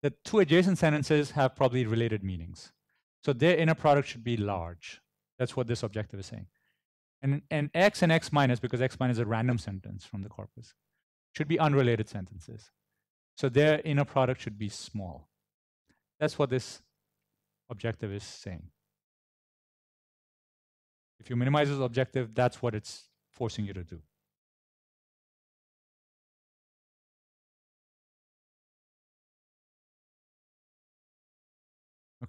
Speaker 2: The two adjacent sentences have probably related meanings. So their inner product should be large. That's what this objective is saying. And, and x and x minus, because x minus is a random sentence from the corpus, should be unrelated sentences. So their inner product should be small. That's what this objective is saying. If you minimize this objective, that's what it's forcing you to do.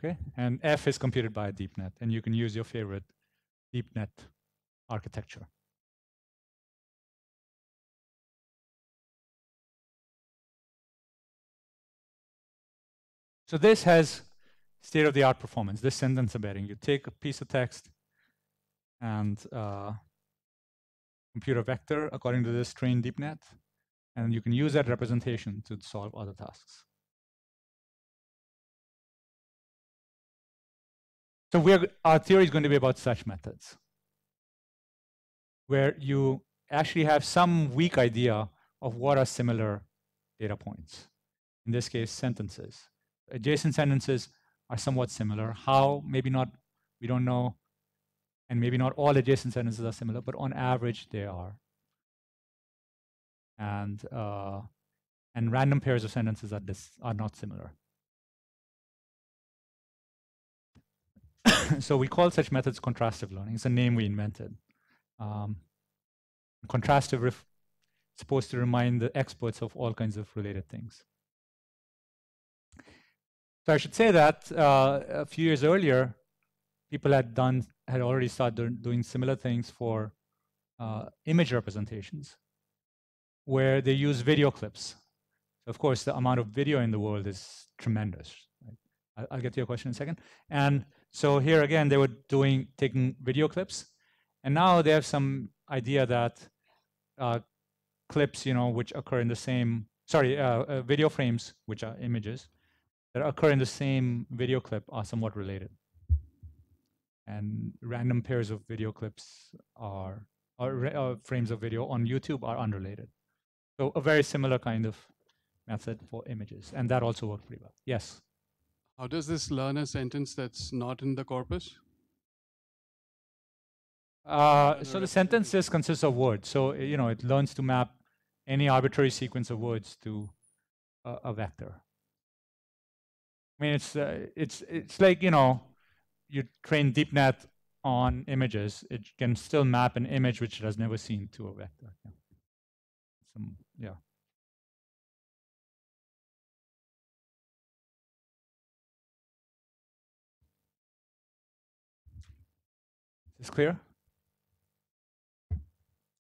Speaker 2: Okay, and F is computed by a deep net, and you can use your favorite deep net architecture. So this has state-of-the-art performance, this sentence embedding. You take a piece of text and uh, compute a vector according to this trained deep net, and you can use that representation to solve other tasks. So we're, our theory is going to be about such methods, where you actually have some weak idea of what are similar data points. In this case, sentences. Adjacent sentences are somewhat similar. How? Maybe not, we don't know. And maybe not all adjacent sentences are similar, but on average, they are. And, uh, and random pairs of sentences are, are not similar. so we call such methods contrastive learning. It's a name we invented. Um, contrastive is supposed to remind the experts of all kinds of related things. So I should say that uh, a few years earlier, people had done had already started doing similar things for uh, image representations, where they use video clips. Of course, the amount of video in the world is tremendous. Right? I'll get to your question in a second. And so here again, they were doing taking video clips, and now they have some idea that uh, clips, you know, which occur in the same sorry, uh, uh, video frames, which are images that occur in the same video clip, are somewhat related. And random pairs of video clips are or uh, frames of video on YouTube are unrelated. So a very similar kind of method for images, and that also worked pretty well. Yes.
Speaker 8: How does this learn a sentence that's not in the corpus?
Speaker 2: Uh, so the sentences consist of words. So you know it learns to map any arbitrary sequence of words to a, a vector. I mean, it's uh, it's it's like you know, you train DeepNet on images. It can still map an image which it has never seen to a vector. Yeah. Some, yeah. Is clear?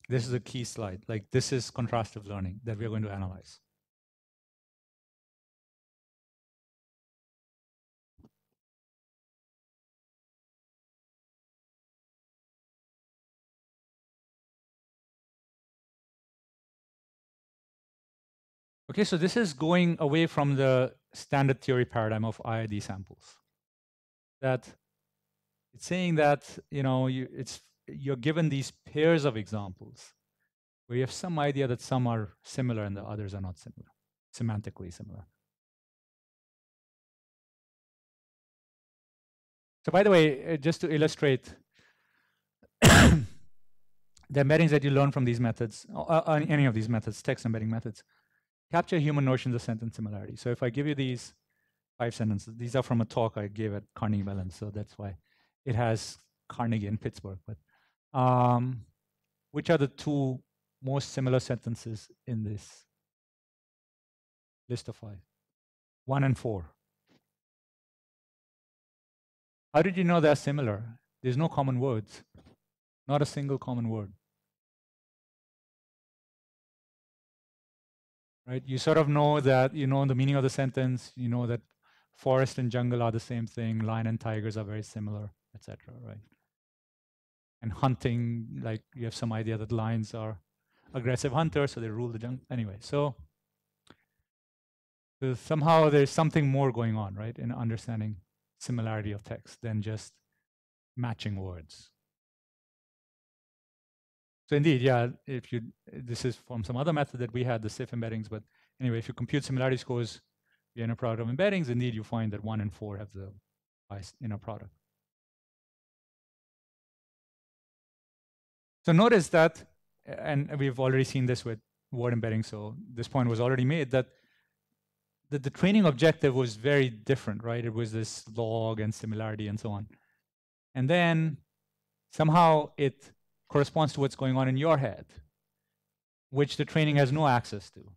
Speaker 2: This is a key slide. Like this is contrastive learning that we're going to analyze. Okay, so this is going away from the standard theory paradigm of IID samples. That it's saying that you know you, it's you're given these pairs of examples where you have some idea that some are similar and the others are not similar, semantically similar. So by the way, uh, just to illustrate the embeddings that you learn from these methods, uh, uh, any of these methods, text embedding methods, capture human notions of sentence similarity. So if I give you these five sentences, these are from a talk I gave at Carnegie Mellon, so that's why it has Carnegie in Pittsburgh. But um, which are the two most similar sentences in this list of five? One and four. How did you know they're similar? There's no common words, not a single common word. Right? You sort of know that you know the meaning of the sentence. You know that forest and jungle are the same thing. Lion and tigers are very similar etc. Right? And hunting, like you have some idea that lions are. aggressive hunters, so they rule the jungle. Anyway, so, so somehow there's something more going on, right, in understanding similarity of text than just matching words. So indeed, yeah, if you this is from some other method that we had, the SIF embeddings, but anyway, if you compute similarity scores the inner product of embeddings, indeed you find that one and four have the highest inner product. So notice that, and we've already seen this with word embedding, so this point was already made that the, the training objective was very different, right? It was this log and similarity and so on. And then somehow it corresponds to what's going on in your head, which the training has no access to.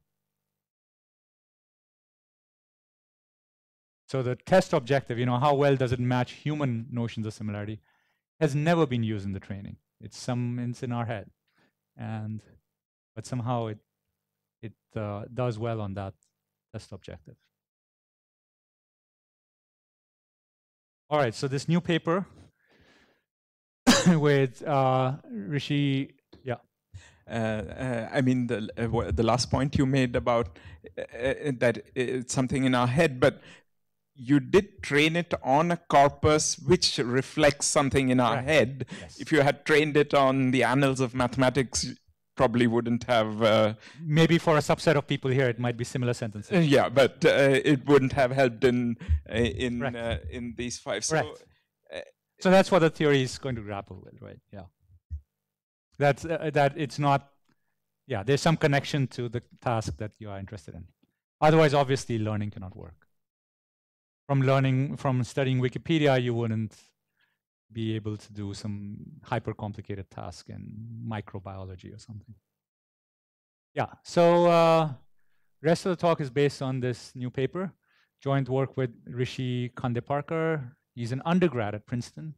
Speaker 2: So the test objective, you know, how well does it match human notions of similarity, has never been used in the training. It's some it's in our head, and but somehow it it uh, does well on that test objective. All right, so this new paper with uh, Rishi, yeah.
Speaker 1: Uh, uh, I mean, the uh, the last point you made about uh, uh, that it's something in our head, but you did train it on a corpus which reflects something in our
Speaker 2: Right.
Speaker 1: head.
Speaker 2: Yes.
Speaker 1: If you had trained it on the annals of mathematics, probably wouldn't have. Uh,
Speaker 2: Maybe for a subset of people here, it might be similar sentences.
Speaker 1: uh, yeah, but uh, it wouldn't have helped in uh, in
Speaker 2: Correct.
Speaker 1: uh, in these five. So,
Speaker 2: Correct. So that's what the theory is going to grapple with, right? Yeah. That's uh, that it's not. Yeah, there's some connection to the task that you are interested in. Otherwise, obviously, learning cannot work. From learning, from studying Wikipedia, you wouldn't be able to do some hyper complicated task in microbiology or something. Yeah. So uh, rest of the talk is based on this new paper, joint work with Rishi Khandeparkar. He's an undergrad at Princeton.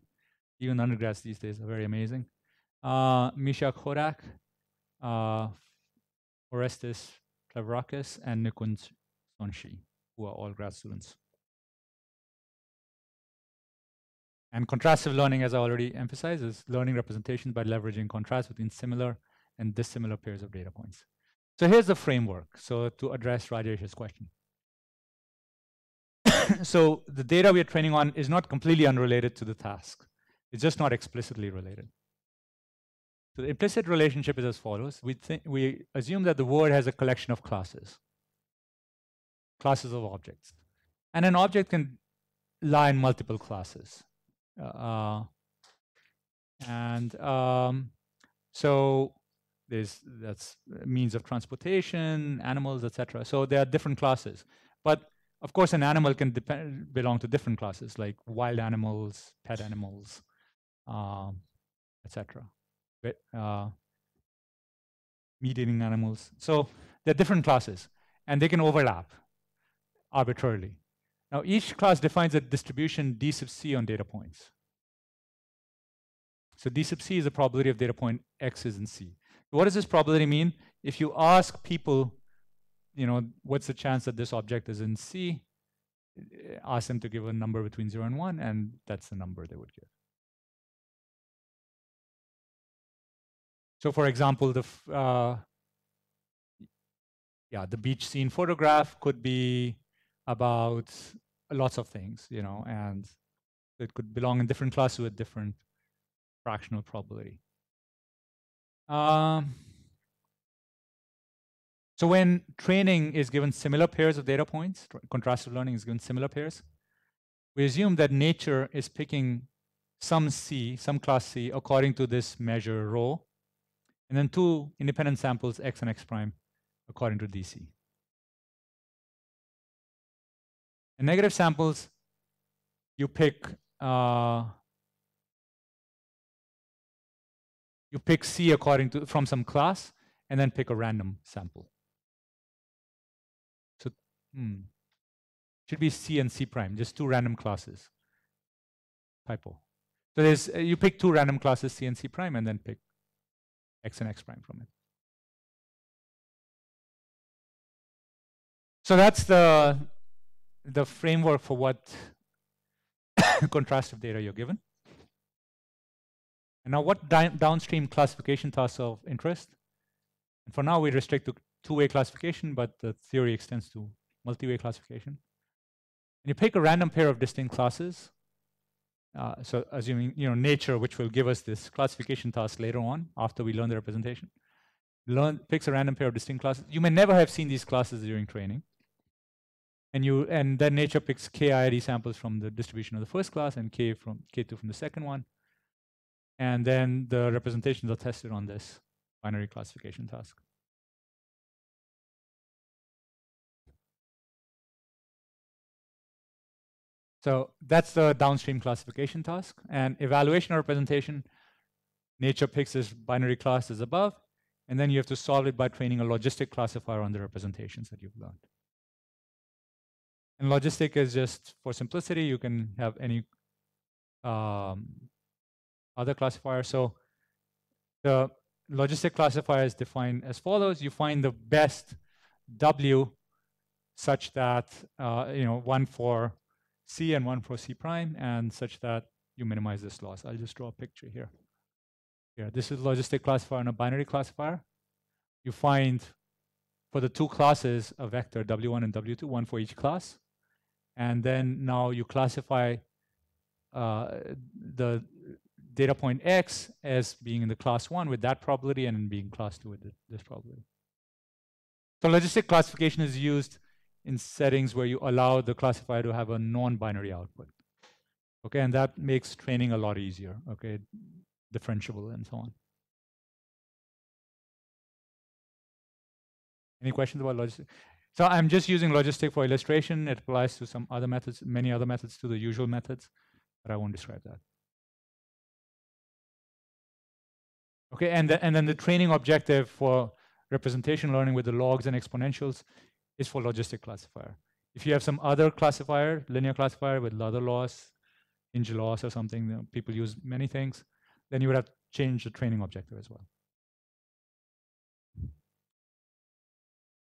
Speaker 2: Even undergrads these days are very amazing. Uh, Misha Khodak, uh, Orestis Plevrakis, and Nikunj Saunshi, who are all grad students. And contrastive learning, as I already emphasized, is learning representations by leveraging contrast between similar and dissimilar pairs of data points. So here's the framework. So to address Rajesh's question. so the data we are training on is not completely unrelated to the task. It's just not explicitly related. So the implicit relationship is as follows. We, we assume that the word has a collection of classes, classes of objects. And an object can lie in multiple classes. Uh, and um, so there's that's means of transportation, animals, etc. So there are different classes. But of course, an animal can depend, belong to different classes, like wild animals, pet animals, um, etc. Uh, meat-eating animals. So they're different classes, and they can overlap arbitrarily. Now, each class defines a distribution d sub c on data points. So d sub c is the probability of data point x is in c. What does this probability mean? If you ask people, you know, what's the chance that this object is in C, ask them to give a number between 0 and 1, and that's the number they would give. So for example, the uh, yeah, the beach scene photograph could be about lots of things, you know, and it could belong in different classes with different fractional probability. Um, so when training is given similar pairs of data points, contrastive learning is given similar pairs, we assume that nature is picking some C, some class C, according to this measure rho, and then two independent samples, x and x prime, according to DC. In negative samples, you pick uh, you pick C according to from some class, and then pick a random sample. So hmm, should be C and C prime, just two random classes. Typo. So there's uh, you pick two random classes C and C prime, and then pick X and X prime from it. So that's the the framework for what contrastive data you're given. And now what downstream classification tasks of interest? For now, we restrict to two-way classification, but the theory extends to multi-way classification. And you pick a random pair of distinct classes. Uh, so assuming you know nature, which will give us this classification task later on after we learn the representation, learn picks a random pair of distinct classes. You may never have seen these classes during training. And you and then nature picks k IID samples from the distribution of the first class and k from k2 from the second one. And then the representations are tested on this binary classification task. So that's the downstream classification task. And evaluation representation, nature picks this binary class as above, and then you have to solve it by training a logistic classifier on the representations that you've learned. And logistic is just for simplicity, you can have any um, other classifier. So the logistic classifier is defined as follows. You find the best W such that, uh, you know, one for C and one for C prime, and such that you minimize this loss. I'll just draw a picture here. Here, this is logistic classifier and a binary classifier. You find for the two classes a vector W1 and W2, one for each class. And then now you classify uh, the data point X as being in the class one with that probability and being class two with this probability. So logistic classification is used in settings where you allow the classifier to have a non-binary output. Okay, and that makes training a lot easier, okay, differentiable and so on. Any questions about logistic? So I'm just using logistic for illustration. It applies to some other methods, many other methods to the usual methods, but I won't describe that. Okay, and, the, and then the training objective for representation learning with the logs and exponentials is for logistic classifier. If you have some other classifier, linear classifier with Luther loss, hinge loss or something, people use many things, then you would have to change the training objective as well.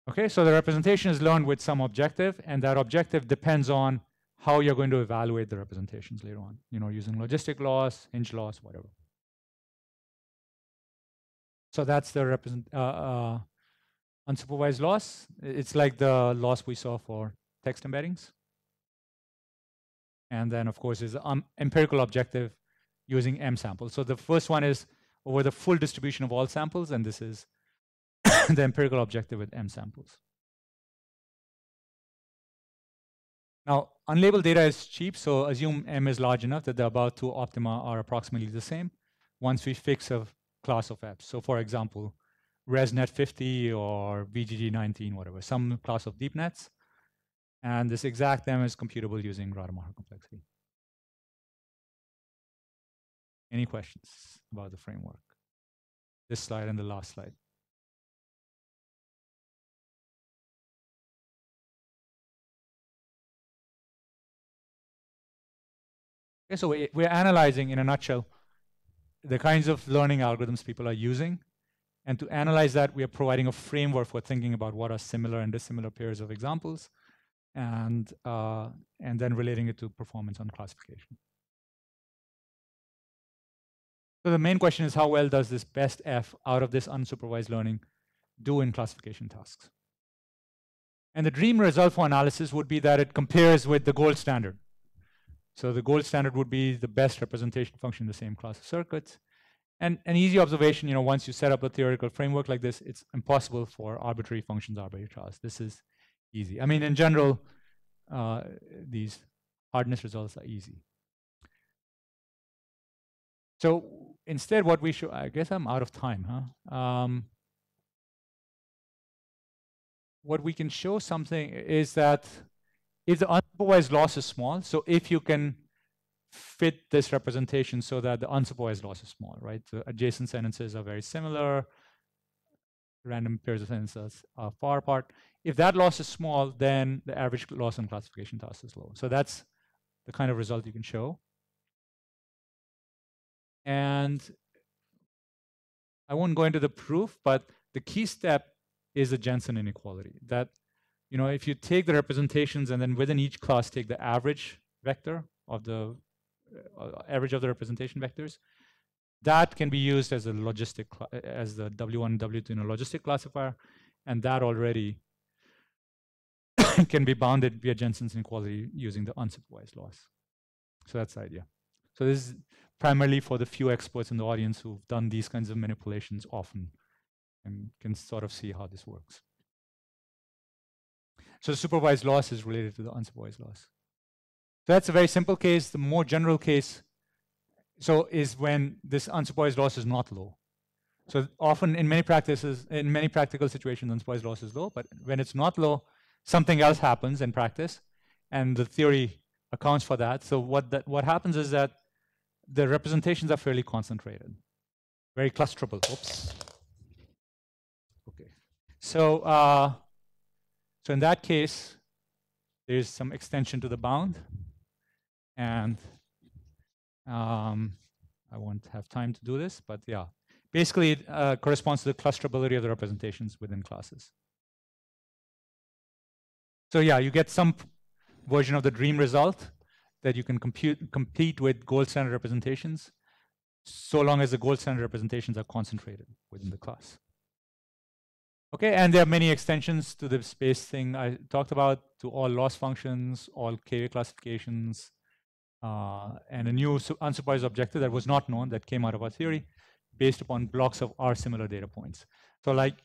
Speaker 2: Okay, so the representation is learned with some objective, and that objective depends on how you're going to evaluate the representations later on, you know, using logistic loss, hinge loss, whatever. So that's the represent, uh, uh, unsupervised loss. It's like the loss we saw for text embeddings. And then, of course, is um, empirical objective using M samples. So the first one is over the full distribution of all samples, and this is the empirical objective with M samples. Now, unlabeled data is cheap, so assume M is large enough that the above two optima are approximately the same once we fix a class of apps. So for example, ResNet 50 or VGG 19, whatever, some class of deep nets. And this exact M is computable using Rademacher complexity. Any questions about the framework? This slide and the last slide. Okay, so we, we're analyzing in a nutshell the kinds of learning algorithms people are using and to analyze that, we are providing a framework for thinking about what are similar and dissimilar pairs of examples, and, uh, and then relating it to performance on classification. So the main question is how well does this best F out of this unsupervised learning do in classification tasks? And the dream result for analysis would be that it compares with the gold standard. So the gold standard would be the best representation function in the same class of circuits. And an easy observation, you know, once you set up a theoretical framework like this, it's impossible for arbitrary functions, arbitrary trials. This is easy. I mean, in general, uh, these hardness results are easy. So instead, what we show, I guess I'm out of time, huh? Um, what we can show something is that if the unsupervised loss is small, so if you can fit this representation so that the unsupervised loss is small, right? The adjacent sentences are very similar. Random pairs of sentences are far apart. If that loss is small, then the average loss on classification task is low. So that's the kind of result you can show. And I won't go into the proof, but the key step is the Jensen inequality. That, you know, if you take the representations and then within each class take the average vector of the uh, average of the representation vectors, that can be used as a logistic, as the W1, W2 in a logistic classifier, and that already can be bounded via Jensen's inequality using the unsupervised loss. So that's the idea. So this is primarily for the few experts in the audience who've done these kinds of manipulations often and can sort of see how this works. So supervised loss is related to the unsupervised loss. So that's a very simple case. The more general case so is when this unsupervised loss is not low. So often in many practices, in many practical situations, unsupervised loss is low, but when it's not low, something else happens in practice, and the theory accounts for that. So what that what happens is that the representations are fairly concentrated, very clusterable. Oops. Okay. So uh, so in that case, there's some extension to the bound, and um, I won't have time to do this, but yeah. Basically, it uh, corresponds to the clusterability of the representations within classes. So yeah, you get some version of the dream result that you can compute, compete with gold standard representations, so long as the gold standard representations are concentrated within the class. Okay, and there are many extensions to the space thing I talked about, to all loss functions, all k classifications, uh, and a new unsupervised objective that was not known that came out of our theory based upon blocks of R similar data points. So like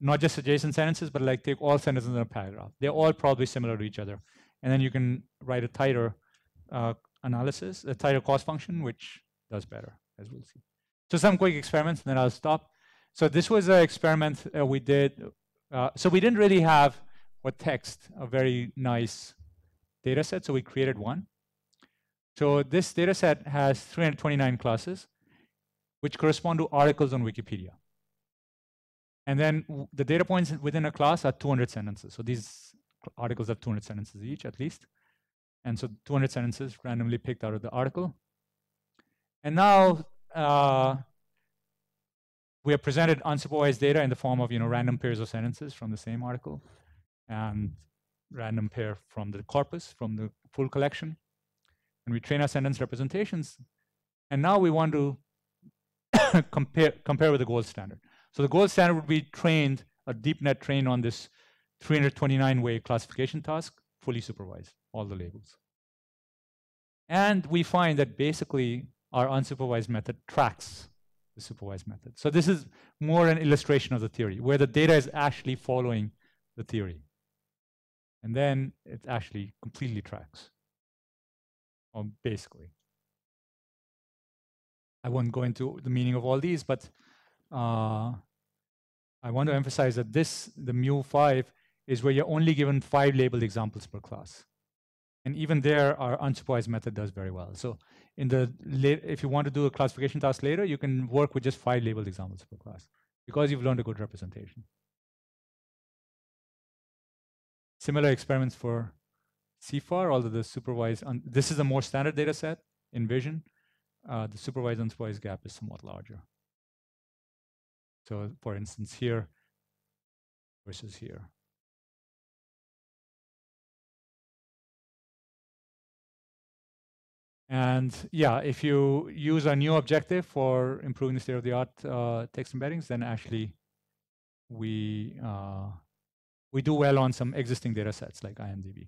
Speaker 2: not just adjacent sentences, but like take all sentences in a paragraph. They're all probably similar to each other. And then you can write a tighter uh, analysis, a tighter cost function, which does better, as we'll see. So some quick experiments, and then I'll stop. So this was an experiment uh, we did. Uh, so we didn't really have what text, a very nice data set, so we created one. So this data set has 329 classes, which correspond to articles on Wikipedia. And then the data points within a class are 200 sentences. So these articles have 200 sentences each, at least. And so 200 sentences randomly picked out of the article. And now uh, we have presented unsupervised data in the form of you know random pairs of sentences from the same article and random pair from the corpus, from the full collection and we train our sentence representations. And now we want to compare, compare with the gold standard. So the gold standard would be trained, a deep net trained on this 329 way classification task, fully supervised, all the labels. And we find that basically our unsupervised method tracks the supervised method. So this is more an illustration of the theory, where the data is actually following the theory. And then it actually completely tracks um, basically. I won't go into the meaning of all these, but uh, I want to emphasize that this, the mu5, is where you're only given five labeled examples per class. And even there, our unsupervised method does very well. So in the if you want to do a classification task later, you can work with just five labeled examples per class because you've learned a good representation. Similar experiments for CIFAR, although the supervised, this is a more standard data set in vision. Uh, the supervised unsupervised gap is somewhat larger. So for instance, here versus here. And yeah, if you use a new objective for improving the state of the art uh, text embeddings, then actually we uh, we do well on some existing data sets like IMDb.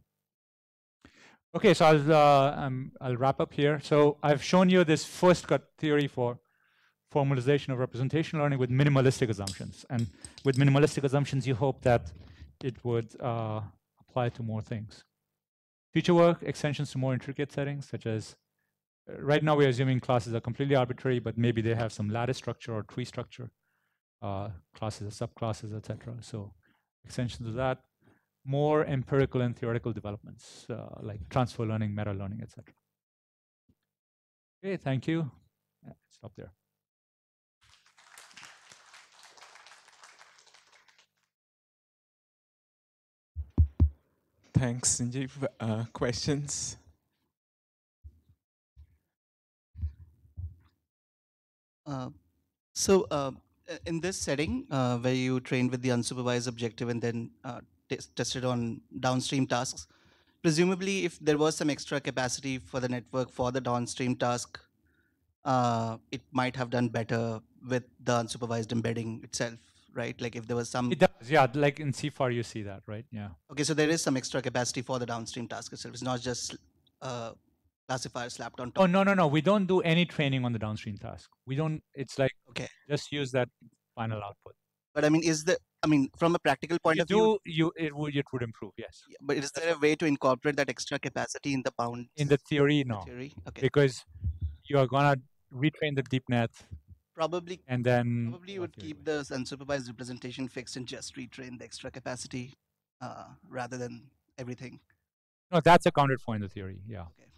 Speaker 2: Okay, so I'll, uh, um, I'll wrap up here. So I've shown you this first cut theory for formalization of representation learning with minimalistic assumptions. And with minimalistic assumptions, you hope that it would uh, apply to more things. Future work, extensions to more intricate settings, such as right now we're assuming classes are completely arbitrary, but maybe they have some lattice structure or tree structure, uh, classes subclasses, etc. So extensions to that more empirical and theoretical developments uh, like transfer learning, meta learning, etc. Okay, thank you. Yeah, stop there.
Speaker 1: Thanks, Sanjeev. Uh, questions?
Speaker 4: Uh, so uh, in this setting, uh, where you train with the unsupervised objective and then uh, tested on downstream tasks. Presumably, if there was some extra capacity for the network for the downstream task, uh, it might have done better with the unsupervised embedding itself, right? Like if there was some
Speaker 2: It does, yeah. Like in CIFAR, you see that, right? Yeah.
Speaker 4: Okay, so there is some extra capacity for the downstream task itself. It's not just uh, classifier slapped on top.
Speaker 2: Oh no, no, no. We don't do any training on the downstream task. We don't. It's like
Speaker 4: Okay,
Speaker 2: just use that final output.
Speaker 4: but I mean, is the I mean, from a practical point
Speaker 2: You
Speaker 4: of view,
Speaker 2: do you it would it would improve, yes.
Speaker 4: yeah, but is there a way to incorporate that extra capacity in the bound
Speaker 2: In the theory, no,
Speaker 4: theory? Okay,
Speaker 2: because you are gonna retrain the deep net
Speaker 4: probably
Speaker 2: and then
Speaker 4: probably you would keep the unsupervised representation fixed and just retrain the extra capacity uh, rather than everything.
Speaker 2: No, that's accounted for in the theory. Yeah.
Speaker 4: Okay.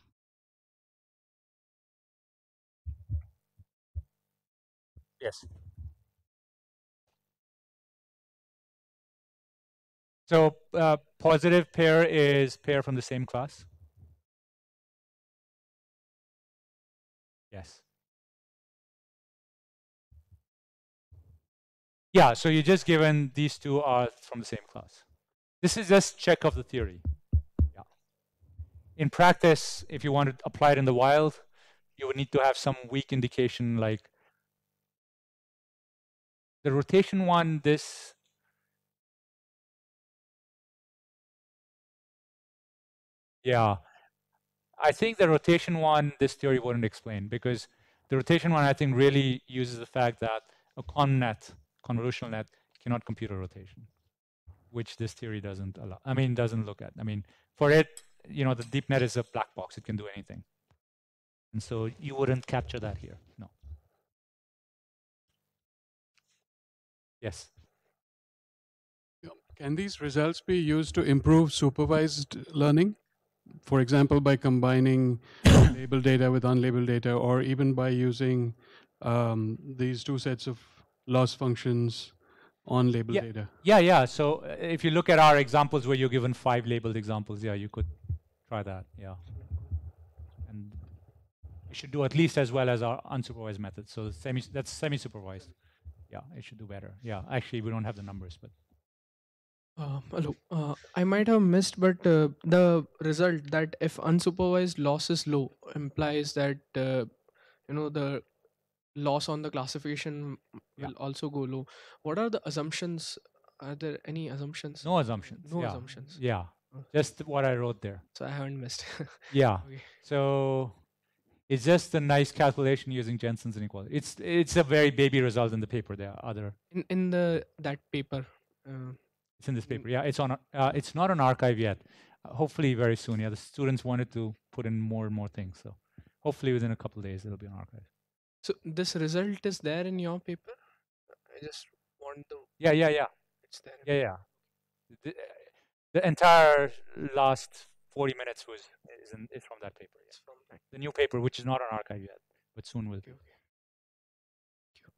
Speaker 2: Yes. So uh, positive pair is pair from the same class. Yes. Yeah, so you're just given these two are from the same class. This is just check of the theory. Yeah. In practice, if you want to apply it in the wild, you would need to have some weak indication like the rotation one, this Yeah. I think the rotation one, this theory wouldn't explain because the rotation one, I think, really uses the fact that a con net, convolutional net, cannot compute a rotation, which this theory doesn't allow. I mean, doesn't look at. I mean, for it, you know, the deep net is a black box; it can do anything, and so you wouldn't capture that here. No. Yes.
Speaker 8: Can these results be used to improve supervised learning? For example, by combining labeled data with unlabeled data, or even by using um, these two sets of loss functions on labeled
Speaker 2: Yeah.
Speaker 8: data.
Speaker 2: Yeah, yeah. So uh, if you look at our examples where you're given five labeled examples, yeah, you could try that. Yeah. And you should do at least as well as our unsupervised method. So semi that's semi-supervised. Yeah, it should do better. Yeah, actually, we don't have the numbers, but
Speaker 9: Uh, hello. Uh, I might have missed, but uh, the result that if unsupervised loss is low implies that uh, you know the loss on the classification will also go low. What are the assumptions? Are there any assumptions?
Speaker 2: no assumptions.
Speaker 9: No
Speaker 2: yeah.
Speaker 9: assumptions.
Speaker 2: Yeah, just what I wrote there.
Speaker 9: So I haven't missed.
Speaker 2: Yeah.
Speaker 9: Okay.
Speaker 2: So it's just a nice calculation using Jensen's inequality. It's it's a very baby result in the paper. There are other.
Speaker 9: In in the that paper. Uh,
Speaker 2: It's in this paper. Yeah, it's on. Uh, it's not on arXiv yet. Uh, hopefully, very soon. Yeah, the students wanted to put in more and more things. So hopefully, within a couple days, it'll be on arXiv.
Speaker 9: so this result is there in your paper. I just want the
Speaker 2: Yeah, yeah, yeah,
Speaker 9: it's there.
Speaker 2: yeah, yeah. The, the entire last 40 minutes was is, in, is from that paper.
Speaker 9: It's
Speaker 2: Yeah.
Speaker 9: from that.
Speaker 2: The new paper, which is not on arXiv yet, but soon will. be.
Speaker 9: Okay, okay.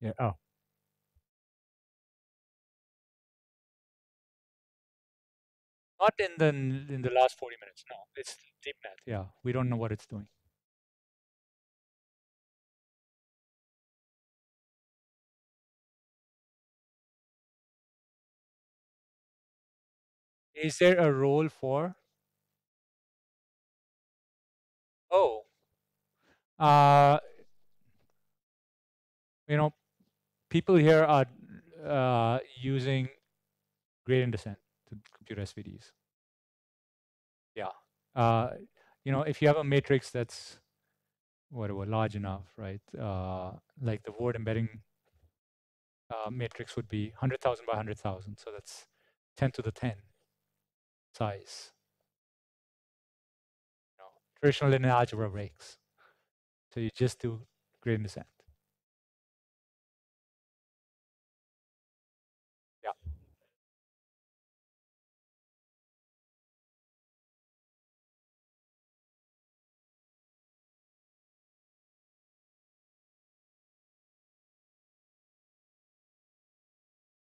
Speaker 2: Yeah. Oh. Not in the in the last 40 minutes. No, it's DeepNet. Yeah, we don't know what it's doing. Is there a role for? Oh, uh, you know, people here are uh, using gradient descent to compute SVDs. Yeah. Uh, you know, if you have a matrix that's whatever large enough, right? Uh, like the word embedding uh, matrix would be 100,000 by 100,000. So that's 10 to the 10 size. You know, traditional linear algebra breaks. So you just do gradient descent. Yeah.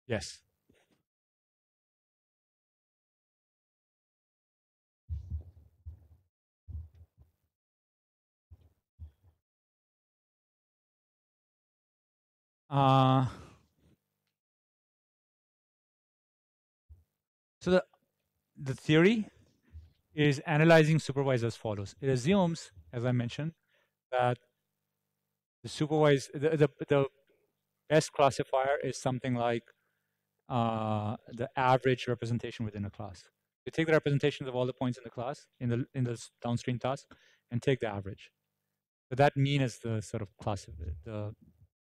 Speaker 2: Yes. Uh, so the the theory is analyzing supervised as follows. It assumes, as I mentioned, that the supervised the, the, the best classifier is something like uh, the average representation within a class. You take the representations of all the points in the class in the in the downstream task and take the average. So that mean is the sort of class the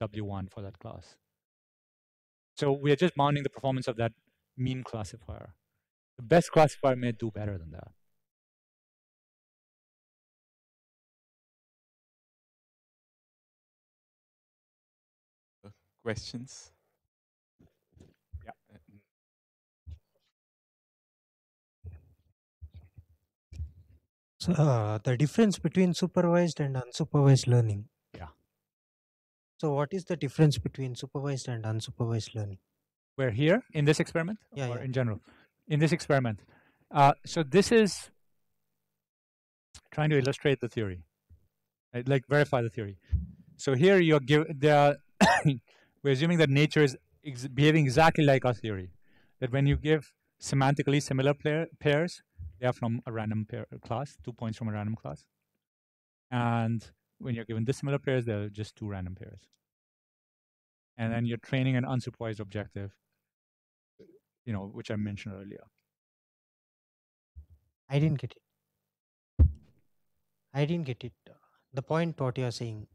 Speaker 2: W1 for that class. So we are just bounding the performance of that mean classifier. The best classifier may do better than that.
Speaker 1: Uh, questions?
Speaker 2: Yeah. Uh, mm.
Speaker 10: So uh, the difference between supervised and unsupervised learning. So what is the difference between supervised and unsupervised learning?
Speaker 2: We're here in this experiment
Speaker 10: Yeah,
Speaker 2: or
Speaker 10: yeah.
Speaker 2: in general? In this experiment. Uh, so this is trying to illustrate the theory, right? like verify the theory. So here you're give there. We're assuming that nature is ex- behaving exactly like our theory. That when you give semantically similar pair, pairs, they are from a random pair class, two points from a random class. And when you're given dissimilar pairs, they're just two random pairs. And hmm. then you're training an unsupervised objective, you know, which I mentioned earlier.
Speaker 10: I didn't get it. I didn't get it. The point what you are saying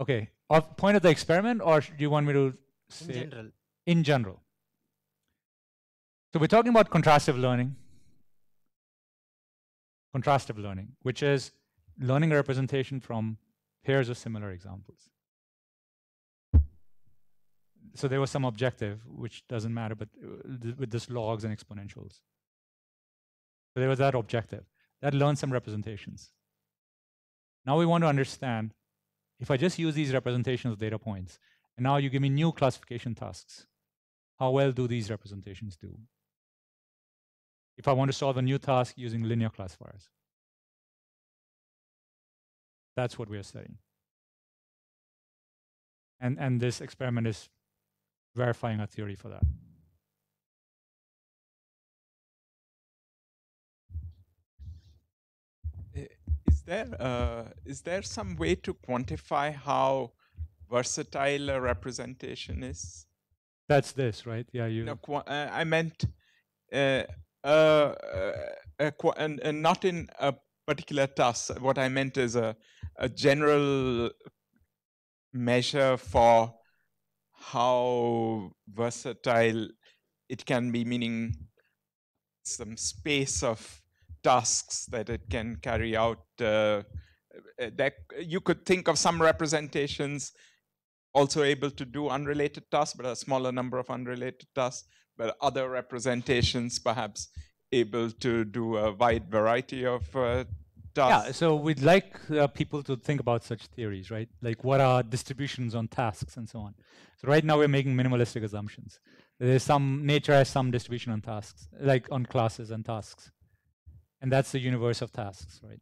Speaker 2: Okay, of point of the experiment, or do you want me to say?
Speaker 10: in general.
Speaker 2: in general? So we're talking about contrastive learning. Contrastive learning, which is learning a representation from pairs of similar examples. So there was some objective, which doesn't matter, but uh, with this logs and exponentials. So there was that objective that learned some representations. Now we want to understand if I just use these representations of data points, and now you give me new classification tasks, how well do these representations do? If I want to solve a new task using linear classifiers. That's what we are studying. And, and this experiment is verifying a theory for that.
Speaker 1: Is there uh, is there some way to quantify how versatile a representation is?
Speaker 2: That's this, right? Yeah, you.
Speaker 1: No, uh, I meant uh, uh, uh, and, and not in a particular task. What I meant is a, a general measure for how versatile it can be, meaning some space of tasks that it can carry out. Uh, uh, that you could think of some representations also able to do unrelated tasks, but a smaller number of unrelated tasks, but other representations perhaps able to do a wide variety of uh, tasks.
Speaker 2: Yeah, so we'd like uh, people to think about such theories, right? Like what are distributions on tasks and so on. So right now we're making minimalistic assumptions. There's some nature has some distribution on tasks, like on classes and tasks, and that's the universe of tasks, right?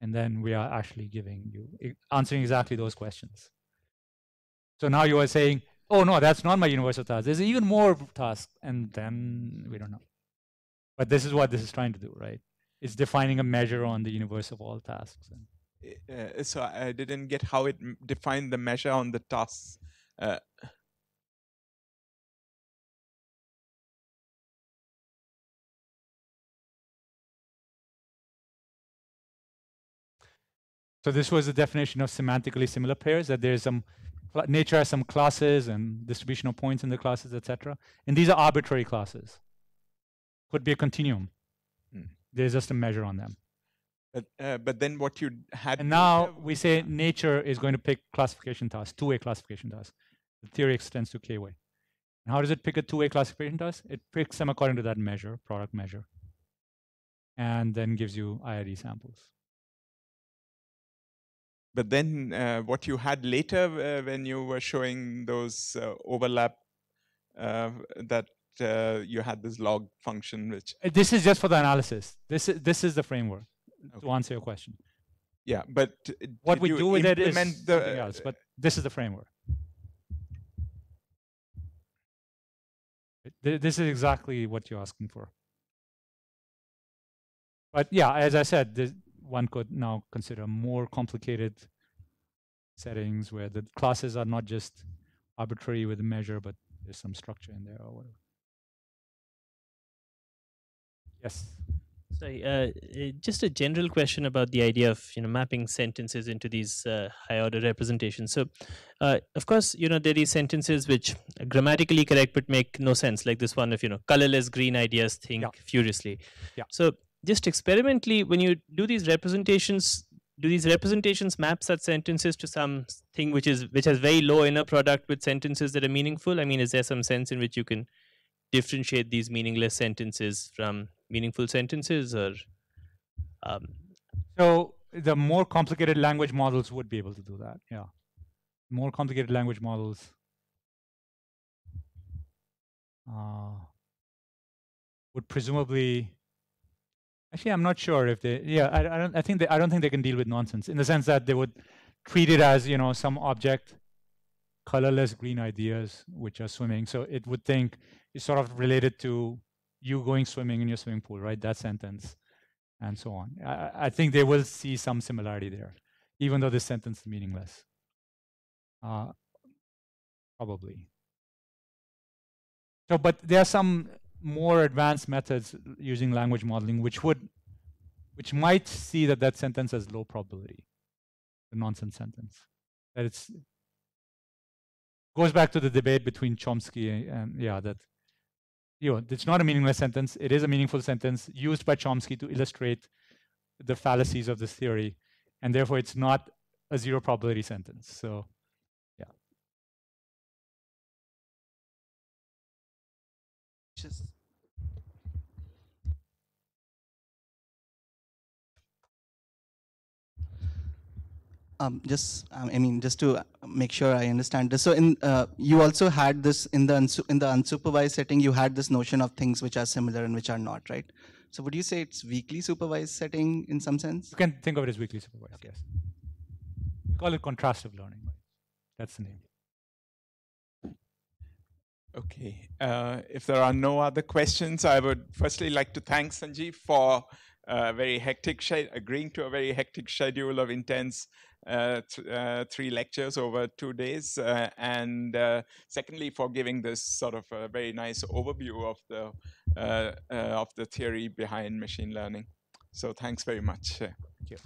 Speaker 2: And then we are actually giving you answering exactly those questions. So now you are saying, "Oh no, that's not my universe of tasks. There's even more tasks," and then we don't know. But this is what this is trying to do, right? It's defining a measure on the universe of all tasks. And
Speaker 1: Uh, so I didn't get how it m- defined the measure on the tasks. Uh,
Speaker 2: So this was the definition of semantically similar pairs, that there's some, nature has some classes and distribution of points in the classes, etc. And these are arbitrary classes. Could be a continuum. There's just a measure on them.
Speaker 1: but, uh, but then what you had
Speaker 2: And now we say nature is going to pick classification tasks, two-way classification tasks. The theory extends to k-way. And how does it pick a two-way classification task? It picks them according to that measure, product measure, and then gives you IID samples.
Speaker 1: But then uh, what you had later uh, when you were showing those uh, overlap, uh, that uh, you had this log function, which
Speaker 2: Uh, This is just for the analysis. This is this is the framework to answer your question.
Speaker 1: yeah. But
Speaker 2: What we do with it is
Speaker 1: the,
Speaker 2: else, but this is the framework. This is exactly what you're asking for. But yeah, as I said, this, one could now consider more complicated settings where the classes are not just arbitrary with a measure, but there's some structure in there or whatever. Yes.
Speaker 7: Sorry, uh, uh, just a general question about the idea of you know mapping sentences into these uh, high order representations. So, uh, of course, you know there are sentences which are grammatically correct but make no sense, like this one of you know colorless green ideas think
Speaker 2: Yeah.
Speaker 7: furiously.
Speaker 2: Yeah.
Speaker 7: So, just experimentally, when you do these representations, do these representations map such sentences to some thing which is which has very low inner product with sentences that are meaningful? I mean, is there some sense in which you can differentiate these meaningless sentences from meaningful sentences, or um,
Speaker 2: So the more complicated language models would be able to do that. Yeah. More complicated language models uh, would presumably. Actually, I'm not sure if they. Yeah, I, I don't. I think they. I don't think they can deal with nonsense in the sense that they would treat it as you know some object, colorless green ideas which are swimming. So it would think it's sort of related to you going swimming in your swimming pool, right? That sentence and so on. I, I- think they will see some similarity there, even though this sentence is meaningless. Uh, probably. So, but there are some more advanced methods using language modeling, which would, which might see that that sentence has low probability, the nonsense sentence. That it's goes back to the debate between Chomsky and yeah that you know, it's not a meaningless sentence. It is a meaningful sentence used by Chomsky to illustrate the fallacies of this theory, and therefore it's not a zero probability sentence. So, yeah.
Speaker 4: Just um, just um, I mean, just to uh, make sure I understand this. So, in uh, you also had this in the in the unsupervised setting. You had this notion of things which are similar and which are not, right? So, would you say it's weakly supervised setting in some sense?
Speaker 2: You can think of it as weakly supervised, yes. We call it contrastive learning. Right? That's the name.
Speaker 1: Okay. Uh, if there are no other questions, I would firstly like to thank Sanjeev for a very hectic agreeing to a very hectic schedule of intense uh, th- uh, three lectures over two days, uh, and uh, secondly for giving this sort of a very nice overview of the uh, uh, of the theory behind machine learning. So thanks very much. uh.
Speaker 2: Thank you.